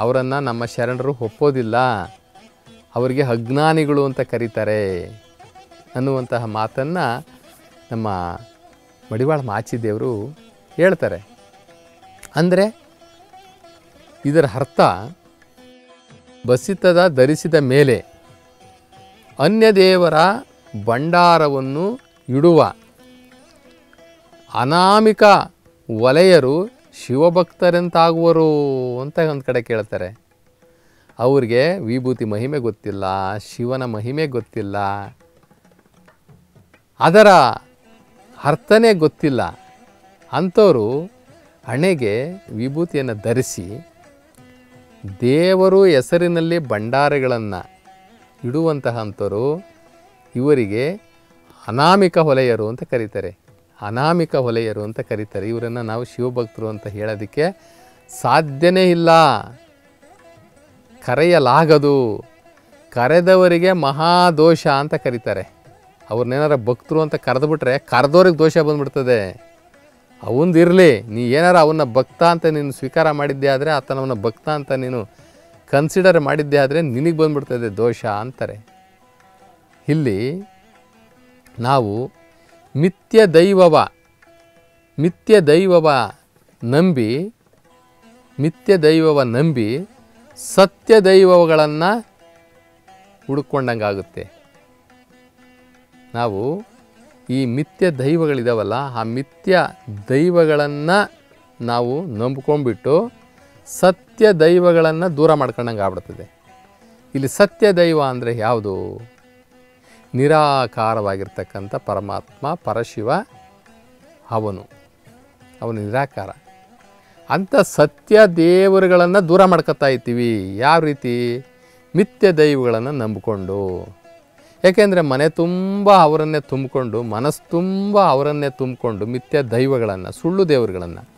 ಅವರನ್ನು ನಮ್ಮ ಶರಣರು ಒಪ್ಪೋದಿಲ್ಲ. ಅವರಿಗೆ ಅಜ್ಞಾನಿಗಳು ಅಂತ ಕರೀತಾರೆ ಅನ್ನುವಂತಹ ಮಾತನ್ನು ನಮ್ಮ ಮಡಿವಾಳ ಮಾಚಿದೇವರು ಹೇಳ್ತಾರೆ. ಅಂದರೆ ಇದರ ಅರ್ಥ ಬಸಿತದ ಧರಿಸಿದ ಮೇಲೆ ಅನ್ಯ ದೇವರ ಭಂಡಾರವನ್ನು ಇಡುವ ಅನಾಮಿಕ ವಲಯರು ಶಿವಭಕ್ತರಂತಾಗುವರು ಅಂತ ಒಂದು ಕಡೆ ಕೇಳ್ತಾರೆ. ಅವ್ರಿಗೆ ವಿಭೂತಿ ಮಹಿಮೆ ಗೊತ್ತಿಲ್ಲ, ಶಿವನ ಮಹಿಮೆ ಗೊತ್ತಿಲ್ಲ. ಅದರ ಅರ್ಥನೇ ಗೊತ್ತಿಲ್ಲ. ಅಂಥವರು ಹಣೆಗೆ ವಿಭೂತಿಯನ್ನು ಧರಿಸಿ ದೇವರು ಹೆಸರಿನಲ್ಲಿ ಭಂಡಾರಗಳನ್ನು ಇಡುವಂತಹ ಅಂಥವರು ಇವರಿಗೆ ಅನಾಮಿಕ ಹೊಲೆಯರು ಅಂತ ಕರೀತಾರೆ. ಅನಾಮಿಕ ಹೊಲೆಯರು ಅಂತ ಕರೀತಾರೆ. ಇವರನ್ನು ನಾವು ಶಿವಭಕ್ತರು ಅಂತ ಹೇಳೋದಕ್ಕೆ ಸಾಧ್ಯನೇ ಇಲ್ಲ. ಕರೆಯಲಾಗದು. ಕರೆದವರಿಗೆ ಮಹಾದೋಷ ಅಂತ ಕರೀತಾರೆ. ಅವ್ರನ್ನೇನಾರ ಭಕ್ತರು ಅಂತ ಕರೆದುಬಿಟ್ರೆ ಕರೆದವ್ರಿಗೆ ದೋಷ ಬಂದ್ಬಿಡ್ತದೆ. ಅವಂದಿರಲಿ ನೀ ಏನಾರ ಅವನ್ನ ಭಕ್ತ ಅಂತ ನೀನು ಸ್ವೀಕಾರ ಮಾಡಿದ್ದೆ ಆದರೆ ಆತನವನ್ನ ಭಕ್ತ ಅಂತ ನೀನು ಕನ್ಸಿಡರ್ ಮಾಡಿದ್ದೆ ಆದರೆ ನಿನಗೆ ಬಂದ್ಬಿಡ್ತದೆ ದೋಷ ಅಂತಾರೆ. ಇಲ್ಲಿ ನಾವು ಮಿಥ್ಯ ದೈವವ ಮಿಥ್ಯ ದೈವವ ನಂಬಿ ಮಿಥ್ಯ ದೈವವ ನಂಬಿ ಸತ್ಯ ದೈವಗಳನ್ನು ಹುಡುಕೊಂಡಂಗಾಗುತ್ತೆ. ನಾವು ಈ ಮಿಥ್ಯ ದೈವಗಳಿದಾವಲ್ಲ, ಆ ಮಿಥ್ಯ ದೈವಗಳನ್ನು ನಾವು ನಂಬ್ಕೊಂಡ್ಬಿಟ್ಟು ಸತ್ಯ ದೈವಗಳನ್ನು ದೂರ ಮಾಡ್ಕೊಂಡಂಗೆ ಆಗ್ಬಿಡ್ತದೆ ಇಲ್ಲಿ ಸತ್ಯ ದೈವ ಅಂದರೆ ಯಾವುದು? ನಿರಾಕಾರವಾಗಿರ್ತಕ್ಕಂಥ ಪರಮಾತ್ಮ, ಪರಶಿವ, ಅವನು. ಅವನು ನಿರಾಕಾರ. ಅಂಥ ಸತ್ಯ ದೇವರುಗಳನ್ನು ದೂರ ಮಾಡ್ಕೊತಾ ಇದ್ದೀವಿ. ಯಾವ ರೀತಿ? ಮಿಥ್ಯ ದೈವಗಳನ್ನು ನಂಬಿಕೊಂಡು. ಏಕೆಂದರೆ ಮನೆ ತುಂಬ ಅವರನ್ನೇ ತುಂಬಿಕೊಂಡು, ಮನಸ್ಸು ತುಂಬ ಅವರನ್ನೇ ತುಂಬಿಕೊಂಡು ಮಿಥ್ಯ ದೈವಗಳನ್ನು, ಸುಳ್ಳು ದೇವರುಗಳನ್ನು.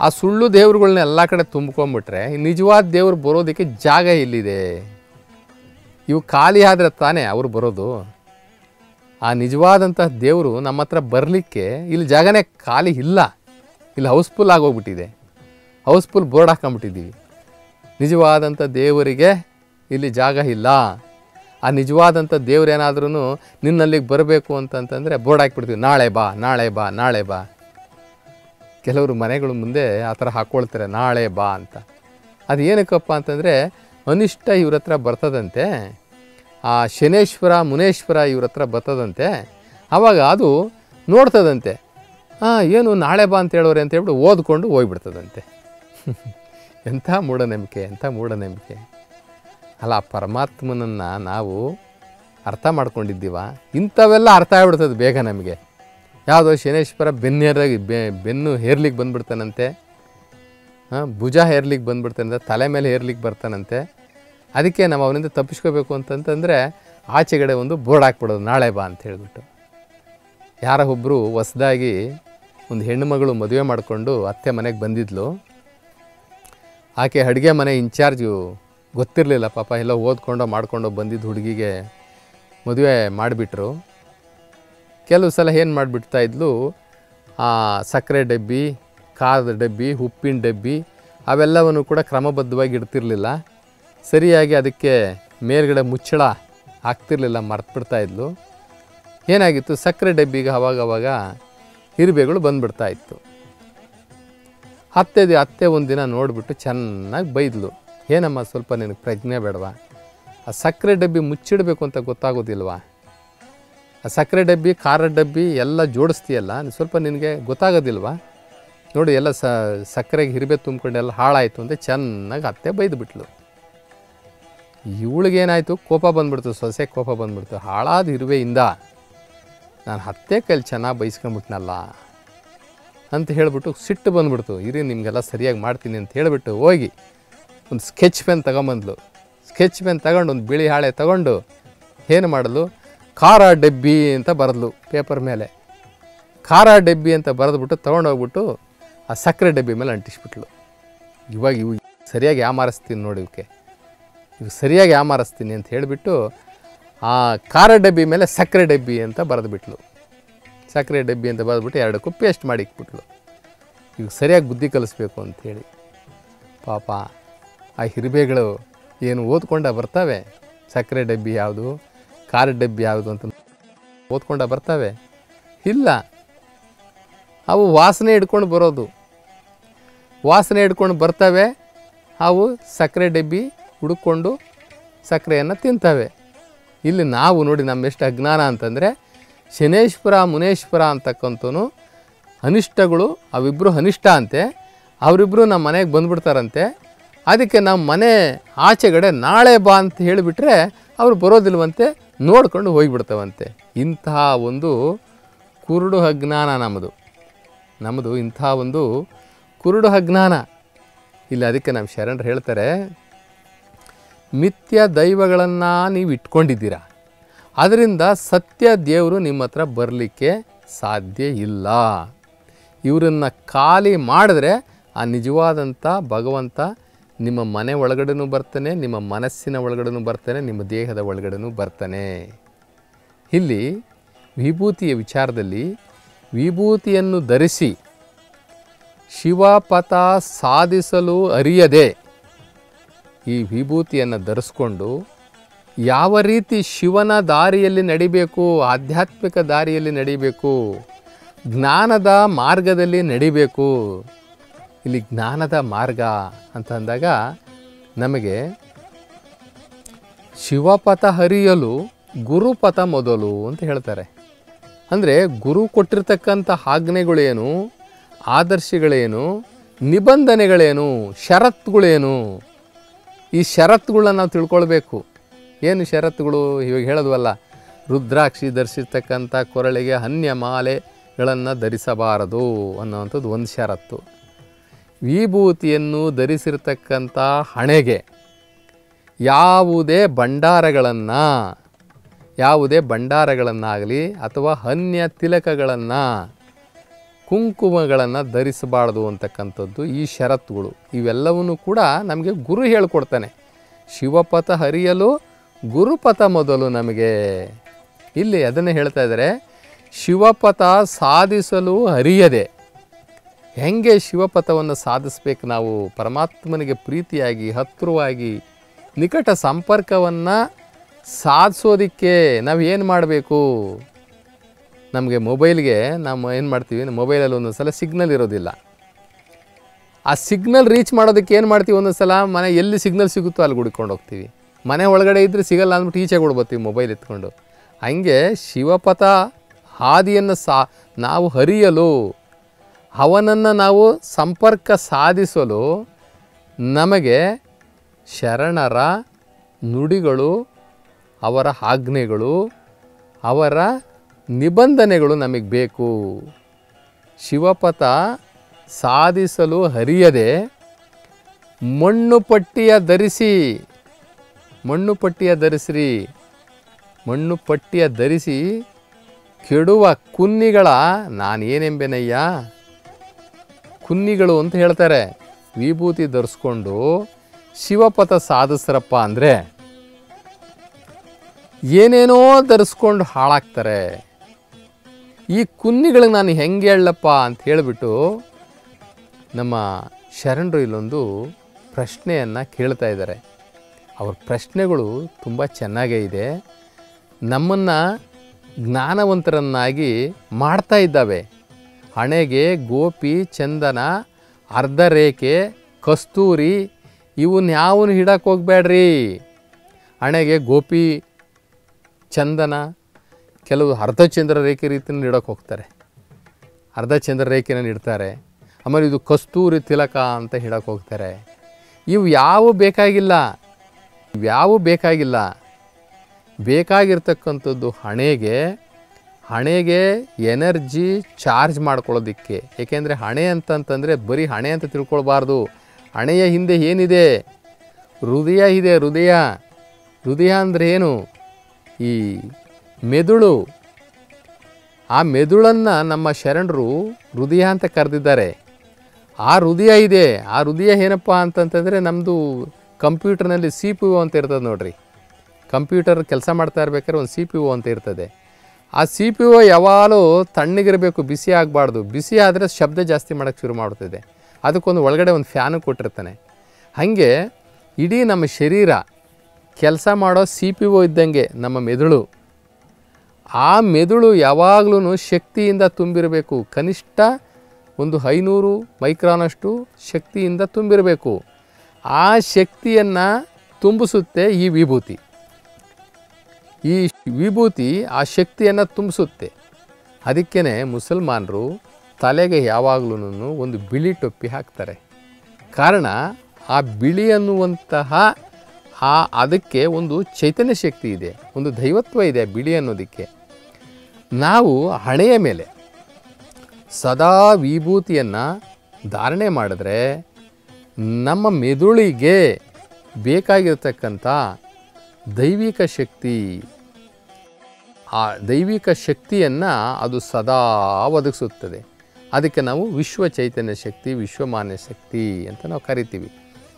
ಆ ಸುಳ್ಳು ದೇವ್ರುಗಳನ್ನ ಎಲ್ಲ ಕಡೆ ತುಂಬ್ಕೊಂಬಿಟ್ರೆ ನಿಜವಾದ ದೇವ್ರು ಬರೋದಕ್ಕೆ ಜಾಗ ಇಲ್ಲಿದೆ ಇವು ಖಾಲಿ ಆದರೆ ತಾನೇ ಅವ್ರು ಬರೋದು? ಆ ನಿಜವಾದಂತಹ ದೇವರು ನಮ್ಮ ಹತ್ರ ಬರಲಿಕ್ಕೆ ಇಲ್ಲಿ ಜಾಗನೇ ಖಾಲಿ ಇಲ್ಲ. ಇಲ್ಲಿ ಹೌಸ್ಫುಲ್ ಆಗೋಗ್ಬಿಟ್ಟಿದೆ. ಹೌಸ್ಫುಲ್ ಬೋರ್ಡ್ ಹಾಕೊಂಬಿಟ್ಟಿದ್ದೀವಿ ನಿಜವಾದಂಥ ದೇವರಿಗೆ ಇಲ್ಲಿ ಜಾಗ ಇಲ್ಲ. ಆ ನಿಜವಾದಂಥ ದೇವ್ರೇನಾದ್ರೂ ನಿನ್ನಲ್ಲಿಗೆ ಬರಬೇಕು ಅಂತಂತಂದರೆ ಬೋರ್ಡ್ ಹಾಕಿಬಿಡ್ತೀವಿ. ನಾಳೆ ಬಾ ನಾಳೆ ಬಾ ನಾಳೆ ಬಾ. ಕೆಲವರು ಮನೆಗಳ ಮುಂದೆ ಆ ಥರ ಹಾಕ್ಕೊಳ್ತಾರೆ ನಾಳೆ ಬಾ ಅಂತ. ಅದು ಏನಕ್ಕಪ್ಪ ಅಂತಂದರೆ ಅನಿಷ್ಟ ಇವ್ರ ಹತ್ರ ಬರ್ತದಂತೆ. ಆ ಶನೇಶ್ವರ, ಮುನೇಶ್ವರ ಇವ್ರ ಹತ್ರ ಬರ್ತದಂತೆ. ಆವಾಗ ಅದು ನೋಡ್ತದಂತೆ. ಏನು ನಾಳೆ ಬಾ ಅಂತ ಹೇಳೋರೆ ಅಂತ ಹೇಳ್ಬಿಟ್ಟು ಓದ್ಕೊಂಡು ಹೋಗ್ಬಿಡ್ತದಂತೆ. (laughs) ಎಂಥ ಮೂಢನಂಬಿಕೆ ಎಂಥ ಮೂಢನಂಬಿಕೆ. ಅಲ್ಲ ಪರಮಾತ್ಮನನ್ನು ನಾವು ಅರ್ಥ ಮಾಡ್ಕೊಂಡಿದ್ದೀವ? ಇಂಥವೆಲ್ಲ ಅರ್ಥ ಆಗ್ಬಿಡ್ತದೆ ಬೇಗ ನಮಗೆ. ಯಾವುದೋ ಶನೇಶ್ವರ ಬೆನ್ನೇರಾಗಿ ಬೆನ್ನು ಹೇರ್ಲಿಕ್ಕೆ ಬಂದ್ಬಿಡ್ತಾನಂತೆ. ಹಾಂ, ಭುಜ ಹೇರ್ಲಿಕ್ಕೆ ಬಂದ್ಬಿಡ್ತಾನಂತೆ, ತಲೆ ಮೇಲೆ ಹೇರ್ಲಿಕ್ಕೆ ಬರ್ತಾನಂತೆ. ಅದಕ್ಕೆ ನಾವು ಅವನಿಂದ ತಪ್ಪಿಸ್ಕೋಬೇಕು ಅಂತಂತಂದರೆ ಆಚೆಗಡೆ ಒಂದು ಬೋರ್ಡ್ ಹಾಕ್ಬಿಡೋದು, ನಾಳೆ ಬಾ ಅಂತ ಹೇಳಿಬಿಟ್ಟು. ಯಾರೋ ಒಬ್ಬರು ಹೊಸ್ದಾಗಿ ಒಂದು ಹೆಣ್ಣುಮಗಳು ಮದುವೆ ಮಾಡಿಕೊಂಡು ಅತ್ತೆ ಮನೆಗೆ ಬಂದಿದ್ಲು. ಆಕೆ ಅಡುಗೆ ಮನೆ ಇನ್ಚಾರ್ಜು ಗೊತ್ತಿರಲಿಲ್ಲ, ಪಾಪ ಎಲ್ಲ ಓದ್ಕೊಂಡು ಮಾಡ್ಕೊಂಡೋ ಬಂದಿದ್ದು ಹುಡುಗಿಗೆ ಮದುವೆ ಮಾಡಿಬಿಟ್ರು. ಕೆಲವು ಸಲ ಏನು ಮಾಡಿಬಿಡ್ತಾಯಿದ್ಲು ಸಕ್ಕರೆ ಡಬ್ಬಿ, ಖಾರದ ಡಬ್ಬಿ, ಉಪ್ಪಿನ ಡಬ್ಬಿ ಅವೆಲ್ಲವನ್ನು ಕೂಡ ಕ್ರಮಬದ್ಧವಾಗಿ ಇಡ್ತಿರಲಿಲ್ಲ. ಸರಿಯಾಗಿ ಅದಕ್ಕೆ ಮೇಲ್ಗಡೆ ಮುಚ್ಚಳ ಹಾಕ್ತಿರ್ಲಿಲ್ಲ ಮರ್ತು ಇದ್ಲು. ಏನಾಗಿತ್ತು, ಸಕ್ಕರೆ ಡಬ್ಬಿಗೆ ಅವಾಗವಾಗ ಅವಾಗ ಇರುವೆಗಳು ಬಂದುಬಿಡ್ತಾ ಇತ್ತು. ಅತ್ತೆದು ಅತ್ತೆ ಒಂದಿನ ನೋಡಿಬಿಟ್ಟು ಚೆನ್ನಾಗಿ ಬೈದ್ಲು. ಏನಮ್ಮ, ಸ್ವಲ್ಪ ನಿನಗೆ ಪ್ರಜ್ಞೆ ಬೇಡವಾ? ಆ ಸಕ್ಕರೆ ಡಬ್ಬಿ ಮುಚ್ಚಿಡಬೇಕು ಅಂತ ಗೊತ್ತಾಗೋದಿಲ್ವಾ? ಆ ಸಕ್ಕರೆ ಡಬ್ಬಿ ಖಾರ ಡಬ್ಬಿ ಎಲ್ಲ ಜೋಡಿಸ್ತೀಯಲ್ಲ ಸ್ವಲ್ಪ ನಿನಗೆ ಗೊತ್ತಾಗೋದಿಲ್ವಾ? ನೋಡಿ, ಎಲ್ಲ ಸ, ಸಕ್ಕರೆಗೆ ಹಿರಿಬೆ ತುಂಬ್ಕೊಂಡೆಲ್ಲ ಹಾಳಾಯಿತು ಅಂತ ಚೆನ್ನಾಗಿ ಅತ್ತೆ ಬೈದುಬಿಟ್ಲು. ಇವಳಿಗೇನಾಯಿತು? ಕೋಪ ಬಂದ್ಬಿಡ್ತು ಸೊಸೆ ಕೋಪ ಬಂದ್ಬಿಡ್ತು. ಹಾಳಾದ ಇರುವೆಯಿಂದ ನಾನು ಹತ್ತೇ ಕೈಲಿ ಚೆನ್ನಾಗಿ ಬೈಸ್ಕೊಂಬಿಟ್ನಲ್ಲ ಅಂತ ಹೇಳಿಬಿಟ್ಟು ಸಿಟ್ಟು ಬಂದುಬಿಡ್ತು. ಇರಿ, ನಿಮಗೆಲ್ಲ ಸರಿಯಾಗಿ ಮಾಡ್ತೀನಿ ಅಂತ ಹೇಳಿಬಿಟ್ಟು ಹೋಗಿ ಒಂದು ಸ್ಕೆಚ್ ಪೆನ್ ತಗೊಂಬಂದ್ಲು. ಸ್ಕೆಚ್ ಪೆನ್ ತಗೊಂಡು ಒಂದು ಬಿಳಿ ಹಾಳೆ ತಗೊಂಡು ಏನು ಮಾಡಲು? ಖಾರ ಡಬ್ಬಿ ಅಂತ ಬರೆದ್ಲು ಪೇಪರ್ ಮೇಲೆ. ಖಾರ ಡಬ್ಬಿ ಅಂತ ಬರೆದ್ಬಿಟ್ಟು ತೊಗೊಂಡೋಗ್ಬಿಟ್ಟು ಆ ಸಕ್ಕರೆ ಡಬ್ಬಿ ಮೇಲೆ ಅಂಟಿಸ್ಬಿಟ್ಲು. ಇವಾಗ ಇವು ಸರಿಯಾಗಿ ಯಾಮಾರಿಸ್ತೀನಿ ನೋಡಿ ಇವಕ್ಕೆ. ಇವು ಸರಿಯಾಗಿ ಯಾಮಾರಿಸ್ತೀನಿ ಅಂತ ಹೇಳಿಬಿಟ್ಟು ಆ ಖಾರ ಡಬ್ಬಿ ಮೇಲೆ ಸಕ್ಕರೆ ಡಬ್ಬಿ ಅಂತ ಬರೆದ್ಬಿಟ್ಲು. ಸಕ್ಕರೆ ಡಬ್ಬಿ ಅಂತ ಬರೆದ್ಬಿಟ್ಟು ಎರಡಕ್ಕೂ ಪೇಸ್ಟ್ ಮಾಡಿ ಇಕ್ಬಿಟ್ಲು. ಈಗ ಸರಿಯಾಗಿ ಬುದ್ಧಿ ಕಲಿಸ್ಬೇಕು ಅಂಥೇಳಿ ಪಾಪ ಆ ಹಿರಿಬೇಗಳು ಏನು ಓದ್ಕೊಂಡ ಬರ್ತವೆ. ಸಕ್ಕರೆ ಡಬ್ಬಿ ಯಾವುದು, ಖಾರ ಡಬ್ಬಿ ಯಾವುದು ಅಂತ ಓದ್ಕೊಂಡ ಬರ್ತವೆ. ಇಲ್ಲ, ಅವು ವಾಸನೆ ಹಿಡ್ಕೊಂಡು ಬರೋದು. ವಾಸನೆ ಹಿಡ್ಕೊಂಡು ಬರ್ತವೆ, ಅವು ಸಕ್ಕರೆ ಡಬ್ಬಿ ಹುಡುಕೊಂಡು ಸಕ್ಕರೆಯನ್ನು ತಿಂತವೆ. ಇಲ್ಲಿ ನಾವು ನೋಡಿ ನಮ್ಮ ಎಷ್ಟು ಅಜ್ಞಾನ ಅಂತಂದರೆ ಶನೇಶ್ವರ, ಮುನೇಶ್ವರ ಅಂತಕ್ಕಂಥನು ಅನಿಷ್ಟಗಳು ಅವಿಬ್ಬರು ಅನಿಷ್ಟ ಅಂತೆ ಅವರಿಬ್ಬರು ನಮ್ಮ ಮನೆಗೆ ಬಂದುಬಿಡ್ತಾರಂತೆ. ಅದಕ್ಕೆ ನಮ್ಮ ಮನೆ ಆಚೆಗಡೆ ನಾಳೆ ಬಾ ಅಂತ ಹೇಳಿಬಿಟ್ರೆ ಅವರು ಬರೋದಿಲ್ವಂತೆ, ನೋಡ್ಕೊಂಡು ಹೋಗಿಬಿಡ್ತವಂತೆ. ಇಂತಹ ಒಂದು ಕುರುಡು ಅಜ್ಞಾನ ನಮ್ಮದು ನಮ್ಮದು ಇಂಥ ಒಂದು ಕುರುಡು ಅಜ್ಞಾನ. ಇಲ್ಲಿ ಅದಕ್ಕೆ ನಮ್ಮ ಶರಣರು ಹೇಳ್ತಾರೆ ಮಿಥ್ಯ ದೈವಗಳನ್ನು ನೀವು ಇಟ್ಕೊಂಡಿದ್ದೀರಾ ಅದರಿಂದ ಸತ್ಯ ದೇವರು ನಿಮ್ಮ ಹತ್ರ ಬರಲಿಕ್ಕೆ ಸಾಧ್ಯ ಇಲ್ಲ. ಇವರನ್ನು ಖಾಲಿ ಮಾಡಿದ್ರೆ ಆ ನಿಜವಾದಂಥ ಭಗವಂತ ನಿಮ್ಮ ಮನೆ ಒಳಗಡೆನೂ ಬರ್ತಾನೆ, ನಿಮ್ಮ ಮನಸ್ಸಿನ ಒಳಗಡೆನೂ ಬರ್ತಾನೆ, ನಿಮ್ಮ ದೇಹದ ಒಳಗಡೆನೂ ಬರ್ತಾನೆ. ಇಲ್ಲಿ ವಿಭೂತಿಯ ವಿಚಾರದಲ್ಲಿ ವಿಭೂತಿಯನ್ನು ಧರಿಸಿ ಶಿವಪಥ ಸಾಧಿಸಲು ಅರಿಯದೆ ಈ ವಿಭೂತಿಯನ್ನು ಧರಿಸ್ಕೊಂಡು ಯಾವ ರೀತಿ ಶಿವನ ದಾರಿಯಲ್ಲಿ ನಡಿಬೇಕು, ಆಧ್ಯಾತ್ಮಿಕ ದಾರಿಯಲ್ಲಿ ನಡಿಬೇಕು, ಜ್ಞಾನದ ಮಾರ್ಗದಲ್ಲಿ ನಡಿಬೇಕು, ಇಲ್ಲಿ ಜ್ಞಾನದ ಮಾರ್ಗ ಅಂತ ಅಂದಾಗ ನಮಗೆ ಶಿವಪಥ ಹರಿಯಲು ಗುರುಪಥ ಮೊದಲು ಅಂತ ಹೇಳ್ತಾರೆ. ಅಂದರೆ ಗುರು ಕೊಟ್ಟಿರ್ತಕ್ಕಂಥ ಆಜ್ಞೆಗಳೇನು, ಆದರ್ಶಗಳೇನು, ನಿಬಂಧನೆಗಳೇನು, ಷರತ್ತುಗಳೇನು ಈ ಷರತ್ತುಗಳನ್ನ ನಾವು ತಿಳ್ಕೊಳ್ಬೇಕು. ಏನು ಷರತ್ತುಗಳು ಇವಾಗ ಹೇಳಿದ್ವಲ್ಲ, ರುದ್ರಾಕ್ಷಿ ಧರಿಸಿರ್ತಕ್ಕಂಥ ಕೊರಳಿಗೆ ಅನ್ಯ ಮಾಲೆಗಳನ್ನು ಧರಿಸಬಾರದು ಅನ್ನೋವಂಥದ್ದು ಒಂದು ಷರತ್ತು ವಿಭೂತಿಯನ್ನು ಧರಿಸಿರ್ತಕ್ಕಂಥ ಹಣೆಗೆ ಯಾವುದೇ ಭಂಡಾರಗಳನ್ನು, ಯಾವುದೇ ಭಂಡಾರಗಳನ್ನಾಗಲಿ ಅಥವಾ ಅನ್ಯ ತಿಲಕಗಳನ್ನು ಕುಂಕುಮಗಳನ್ನು ಧರಿಸಬಾರ್ದು ಅಂತಕ್ಕಂಥದ್ದು ಈ ಷರತ್ತುಗಳು. ಇವೆಲ್ಲವನ್ನೂ ಕೂಡ ನಮಗೆ ಗುರು ಹೇಳಿಕೊಡ್ತಾನೆ. ಶಿವಪಥ ಹರಿಯಲು ಗುರುಪಥ ಮೊದಲು ನಮಗೆ. ಇಲ್ಲಿ ಅದನ್ನು ಹೇಳ್ತಾ ಇದ್ದಾರೆ, ಶಿವಪಥ ಸಾಧಿಸಲು ಹರಿಯದೆ. ಹೆಂಗೆ ಶಿವಪಥವನ್ನು ಸಾಧಿಸ್ಬೇಕು ನಾವು? ಪರಮಾತ್ಮನಿಗೆ ಪ್ರೀತಿಯಾಗಿ ಹತ್ತಿರವಾಗಿ ನಿಕಟ ಸಂಪರ್ಕವನ್ನು ಸಾಧಿಸೋದಕ್ಕೆ ನಾವು ಏನು ಮಾಡಬೇಕು? ನಮಗೆ ಮೊಬೈಲ್ಗೆ ನಾವು ಏನು ಮಾಡ್ತೀವಿ ಮೊಬೈಲಲ್ಲಿ ಒಂದೊಂದು ಸಲ ಸಿಗ್ನಲ್ ಇರೋದಿಲ್ಲ. ಆ ಸಿಗ್ನಲ್ ರೀಚ್ ಮಾಡೋದಕ್ಕೆ ಏನು ಮಾಡ್ತೀವಿ ಒಂದೊಂದು ಸಲ, ಮನೆ ಎಲ್ಲಿ ಸಿಗ್ನಲ್ ಸಿಗುತ್ತೋ ಅಲ್ಲಿ ಹುಡ್ಕೊಂಡು ಹೋಗ್ತೀವಿ. ಮನೆ ಒಳಗಡೆ ಇದ್ದರೆ ಸಿಗಲ್ಲ ಅಂದ್ಬಿಟ್ಟು ಈಚೆ ಕೊಡ್ಬತ್ತೀವಿ ಮೊಬೈಲ್ ಎತ್ಕೊಂಡು. ಹಂಗೆ ಶಿವಪಥ ಹಾದಿಯನ್ನು ಸಾ, ನಾವು ಹರಿಯಲು, ಅವನನ್ನು ನಾವು ಸಂಪರ್ಕ ಸಾಧಿಸಲು ನಮಗೆ ಶರಣರ ನುಡಿಗಳು, ಅವರ ಆಜ್ಞೆಗಳು, ಅವರ ನಿಬಂಧನೆಗಳು ನಮಗೆ ಬೇಕು. ಶಿವಪಥ ಸಾಧಿಸಲು ಹರಿಯದೆ ಮಣ್ಣು ಪಟ್ಟಿಯ ಧರಿಸಿ, ಮಣ್ಣು ಪಟ್ಟಿಯ ಧರಿಸ್ರಿ, ಮಣ್ಣು ಪಟ್ಟಿಯ ಧರಿಸಿ ಕೆಡುವ ಕುನ್ನಿಗಳ ನಾನೇನೆಂಬೆನಯ್ಯ ಕುನ್ನಿಗಳು ಅಂತ ಹೇಳ್ತಾರೆ. ವಿಭೂತಿ ಧರಿಸ್ಕೊಂಡು ಶಿವಪಥ ಸಾಧಿಸ್ರಪ್ಪ ಅಂದರೆ ಏನೇನೋ ಧರಿಸ್ಕೊಂಡು ಹಾಳಾಗ್ತಾರೆ. ಈ ಕುನ್ನಿಗಳಿಗೆ ನಾನು ಹೆಂಗೆ ಹೇಳಪ್ಪ ಅಂತ ಹೇಳಿಬಿಟ್ಟು ನಮ್ಮ ಶರಣರು ಇಲ್ಲೊಂದು ಪ್ರಶ್ನೆಯನ್ನು ಕೇಳ್ತಾ ಇದ್ದಾರೆ. ಅವ್ರ ಪ್ರಶ್ನೆಗಳು ತುಂಬ ಚೆನ್ನಾಗೇ ಇದೆ. ನಮ್ಮನ್ನು ಜ್ಞಾನವಂತರನ್ನಾಗಿ ಮಾಡ್ತಾ ಇದ್ದಾವೆ. ಹಣೆಗೆ ಗೋಪಿ, ಚಂದನ ಅರ್ಧ ರೇಖೆ ಕಸ್ತೂರಿ ಇವನ್ನ ಯಾವನು ಹಿಡಕ್ಕೆ ಹೋಗ್ಬೇಡ್ರಿ ಹಣೆಗೆ ಗೋಪಿ, ಚಂದನ ಕೆಲವು ಅರ್ಧಚಂದ್ರ ರೇಖೆ ರೀತಿಯಲ್ಲಿ ನೀಡೋಕೆ ಹೋಗ್ತಾರೆ. ಅರ್ಧಚಂದ್ರ ರೇಖೆನ ನೀಡ್ತಾರೆ ಆಮೇಲೆ ಇದು ಕಸ್ತೂರಿ ತಿಲಕ ಅಂತ ಹೇಳಕ್ಕೆ ಹೋಗ್ತಾರೆ. ಇವು ಯಾವ ಬೇಕಾಗಿಲ್ಲ. ಇವ್ಯಾವ ಬೇಕಾಗಿಲ್ಲ. ಬೇಕಾಗಿರ್ತಕ್ಕಂಥದ್ದು ಹಣೆಗೆ ಹಣೆಗೆ ಎನರ್ಜಿ ಚಾರ್ಜ್ ಮಾಡ್ಕೊಳ್ಳೋದಕ್ಕೆ. ಏಕೆಂದರೆ ಹಣೆ ಅಂತಂತಂದರೆ ಬರೀ ಹಣೆ ಅಂತ ತಿಳ್ಕೊಳ್ಬಾರ್ದು. ಹಣೆಯ ಹಿಂದೆ ಏನಿದೆ? ಹೃದಯ ಇದೆ, ಹೃದಯ. ಹೃದಯ ಅಂದರೆ ಏನು? ಈ ಮೆದುಳು. ಆ ಮೆದುಳನ್ನು ನಮ್ಮ ಶರಣರು ಹೃದಯ ಅಂತ ಕರೆದಿದ್ದಾರೆ. ಆ ಹೃದಯ ಇದೆ. ಆ ಹೃದಯ ಏನಪ್ಪ ಅಂತಂತಂದರೆ ನಮ್ಮದು ಕಂಪ್ಯೂಟರ್ನಲ್ಲಿ ಸಿ ಪಿ ಒ ಅಂತ ಇರ್ತದೆ ನೋಡ್ರಿ. ಕಂಪ್ಯೂಟರ್ ಕೆಲಸ ಮಾಡ್ತಾ ಇರ್ಬೇಕಾದ್ರೆ ಒಂದು ಸಿ ಪಿ ಒ ಅಂತ ಇರ್ತದೆ. ಆ ಸಿ ಪಿ ಒ ಯಾವಾಗಲೂ ತಣ್ಣಗಿರಬೇಕು, ಬಿಸಿ ಆಗಬಾರ್ದು. ಬಿಸಿ ಆದರೆ ಶಬ್ದ ಜಾಸ್ತಿ ಮಾಡೋಕ್ಕೆ ಶುರು ಮಾಡ್ತದೆ. ಅದಕ್ಕೊಂದು ಒಳಗಡೆ ಒಂದು ಫ್ಯಾನು ಕೊಟ್ಟಿರ್ತಾನೆ. ಹಾಗೆ ಇಡೀ ನಮ್ಮ ಶರೀರ ಕೆಲಸ ಮಾಡೋ ಸಿ ಪಿ ಒ ಇದ್ದಂಗೆ ನಮ್ಮ ಮೆದುಳು. ಆ ಮೆದುಳು ಯಾವಾಗಲೂ ಶಕ್ತಿಯಿಂದ ತುಂಬಿರಬೇಕು. ಕನಿಷ್ಠ ಒಂದು ಐನೂರು ಮೈಕ್ರಾನಷ್ಟು ಶಕ್ತಿಯಿಂದ ತುಂಬಿರಬೇಕು. ಆ ಶಕ್ತಿಯನ್ನು ತುಂಬಿಸುತ್ತೆ ಈ ವಿಭೂತಿ. ಈ ವಿಭೂತಿ ಆ ಶಕ್ತಿಯನ್ನು ತುಂಬಿಸುತ್ತೆ. ಅದಕ್ಕೇ ಮುಸಲ್ಮಾನರು ತಲೆಗೆ ಯಾವಾಗಲೂ ಒಂದು ಬಿಳಿ ಟೊಪ್ಪಿ ಹಾಕ್ತಾರೆ. ಕಾರಣ ಆ ಬಿಳಿ ಅನ್ನುವಂತಹ ಆ ಅದಕ್ಕೆ ಒಂದು ಚೈತನ್ಯ ಶಕ್ತಿ ಇದೆ, ಒಂದು ದೈವತ್ವ ಇದೆ ಬಿಳಿ ಅನ್ನೋದಕ್ಕೆ. ನಾವು ಹಣೆಯ ಮೇಲೆ ಸದಾ ವಿಭೂತಿಯನ್ನು ಧಾರಣೆ ಮಾಡಿದ್ರೆ ನಮ್ಮ ಮೆದುಳಿಗೆ ಬೇಕಾಗಿರತಕ್ಕಂಥ ದೈವಿಕ ಶಕ್ತಿ, ಆ ದೈವಿಕ ಶಕ್ತಿಯನ್ನು ಅದು ಸದಾ ಒದಗಿಸುತ್ತದೆ. ಅದಕ್ಕೆ ನಾವು ವಿಶ್ವ ಚೈತನ್ಯ ಶಕ್ತಿ, ವಿಶ್ವಮಾನ್ಯ ಶಕ್ತಿ ಅಂತ ನಾವು ಕರಿತೀವಿ.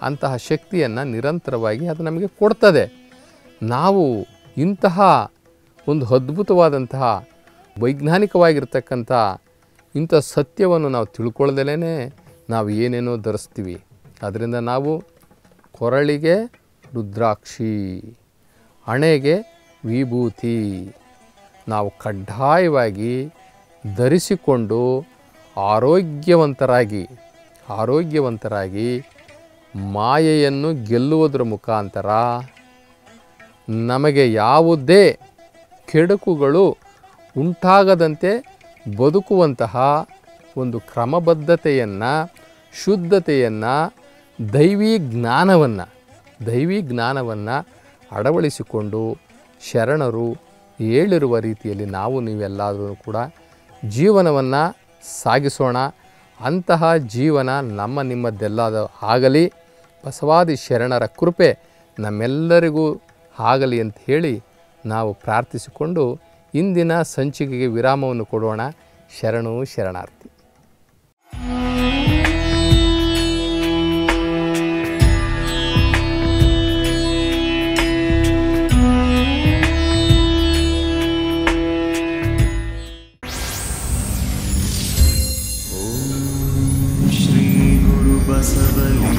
ಅಂತಹ ಶಕ್ತಿಯನ್ನು ನಿರಂತರವಾಗಿ ಅದು ನಮಗೆ ಕೊಡ್ತದೆ. ನಾವು ಇಂತಹ ಒಂದು ಅದ್ಭುತವಾದಂತಹ ವೈಜ್ಞಾನಿಕವಾಗಿರ್ತಕ್ಕಂಥ ಇಂಥ ಸತ್ಯವನ್ನು ನಾವು ತಿಳ್ಕೊಳ್ದಲೇ ನಾವು ಏನೇನೋ ಧರಿಸ್ತೀವಿ. ಅದರಿಂದ ನಾವು ಕೊರಳಿಗೆ ರುದ್ರಾಕ್ಷಿ, ಹಣೆಗೆ ವಿಭೂತಿ, ನಾವು ಕಡ್ಡಾಯವಾಗಿ ಧರಿಸಿಕೊಂಡು ಆರೋಗ್ಯವಂತರಾಗಿ ಆರೋಗ್ಯವಂತರಾಗಿ ಮಾಯೆಯನ್ನು ಗೆಲ್ಲುವುದರ ಮುಖಾಂತರ ನಮಗೆ ಯಾವುದೇ ಕೆಡುಕುಗಳು ಉಂಟಾಗದಂತೆ ಬದುಕುವಂತಹ ಒಂದು ಕ್ರಮಬದ್ಧತೆಯನ್ನು, ಶುದ್ಧತೆಯನ್ನು, ದೈವಿ ಜ್ಞಾನವನ್ನು ದೈವಿ ಜ್ಞಾನವನ್ನು ಅಳವಡಿಸಿಕೊಂಡು ಶರಣರು ಹೇಳಿರುವ ರೀತಿಯಲ್ಲಿ ನಾವು ನೀವೆಲ್ಲಾದರೂ ಕೂಡ ಜೀವನವನ್ನು ಸಾಗಿಸೋಣ. ಅಂತಹ ಜೀವನ ನಮ್ಮ ನಿಮ್ಮದೆಲ್ಲಾದ ಆಗಲಿ. ಬಸವಾದಿ ಶರಣರ ಕೃಪೆ ನಮ್ಮೆಲ್ಲರಿಗೂ ಆಗಲಿ ಅಂತ ಹೇಳಿ ನಾವು ಪ್ರಾರ್ಥಿಸಿಕೊಂಡು ಇಂದಿನ ಸಂಚಿಕೆಗೆ ವಿರಾಮವನ್ನು ಕೊಡೋಣ. ಶರಣು ಶರಣಾರ್ಥಿ. ಬಸವಲಿ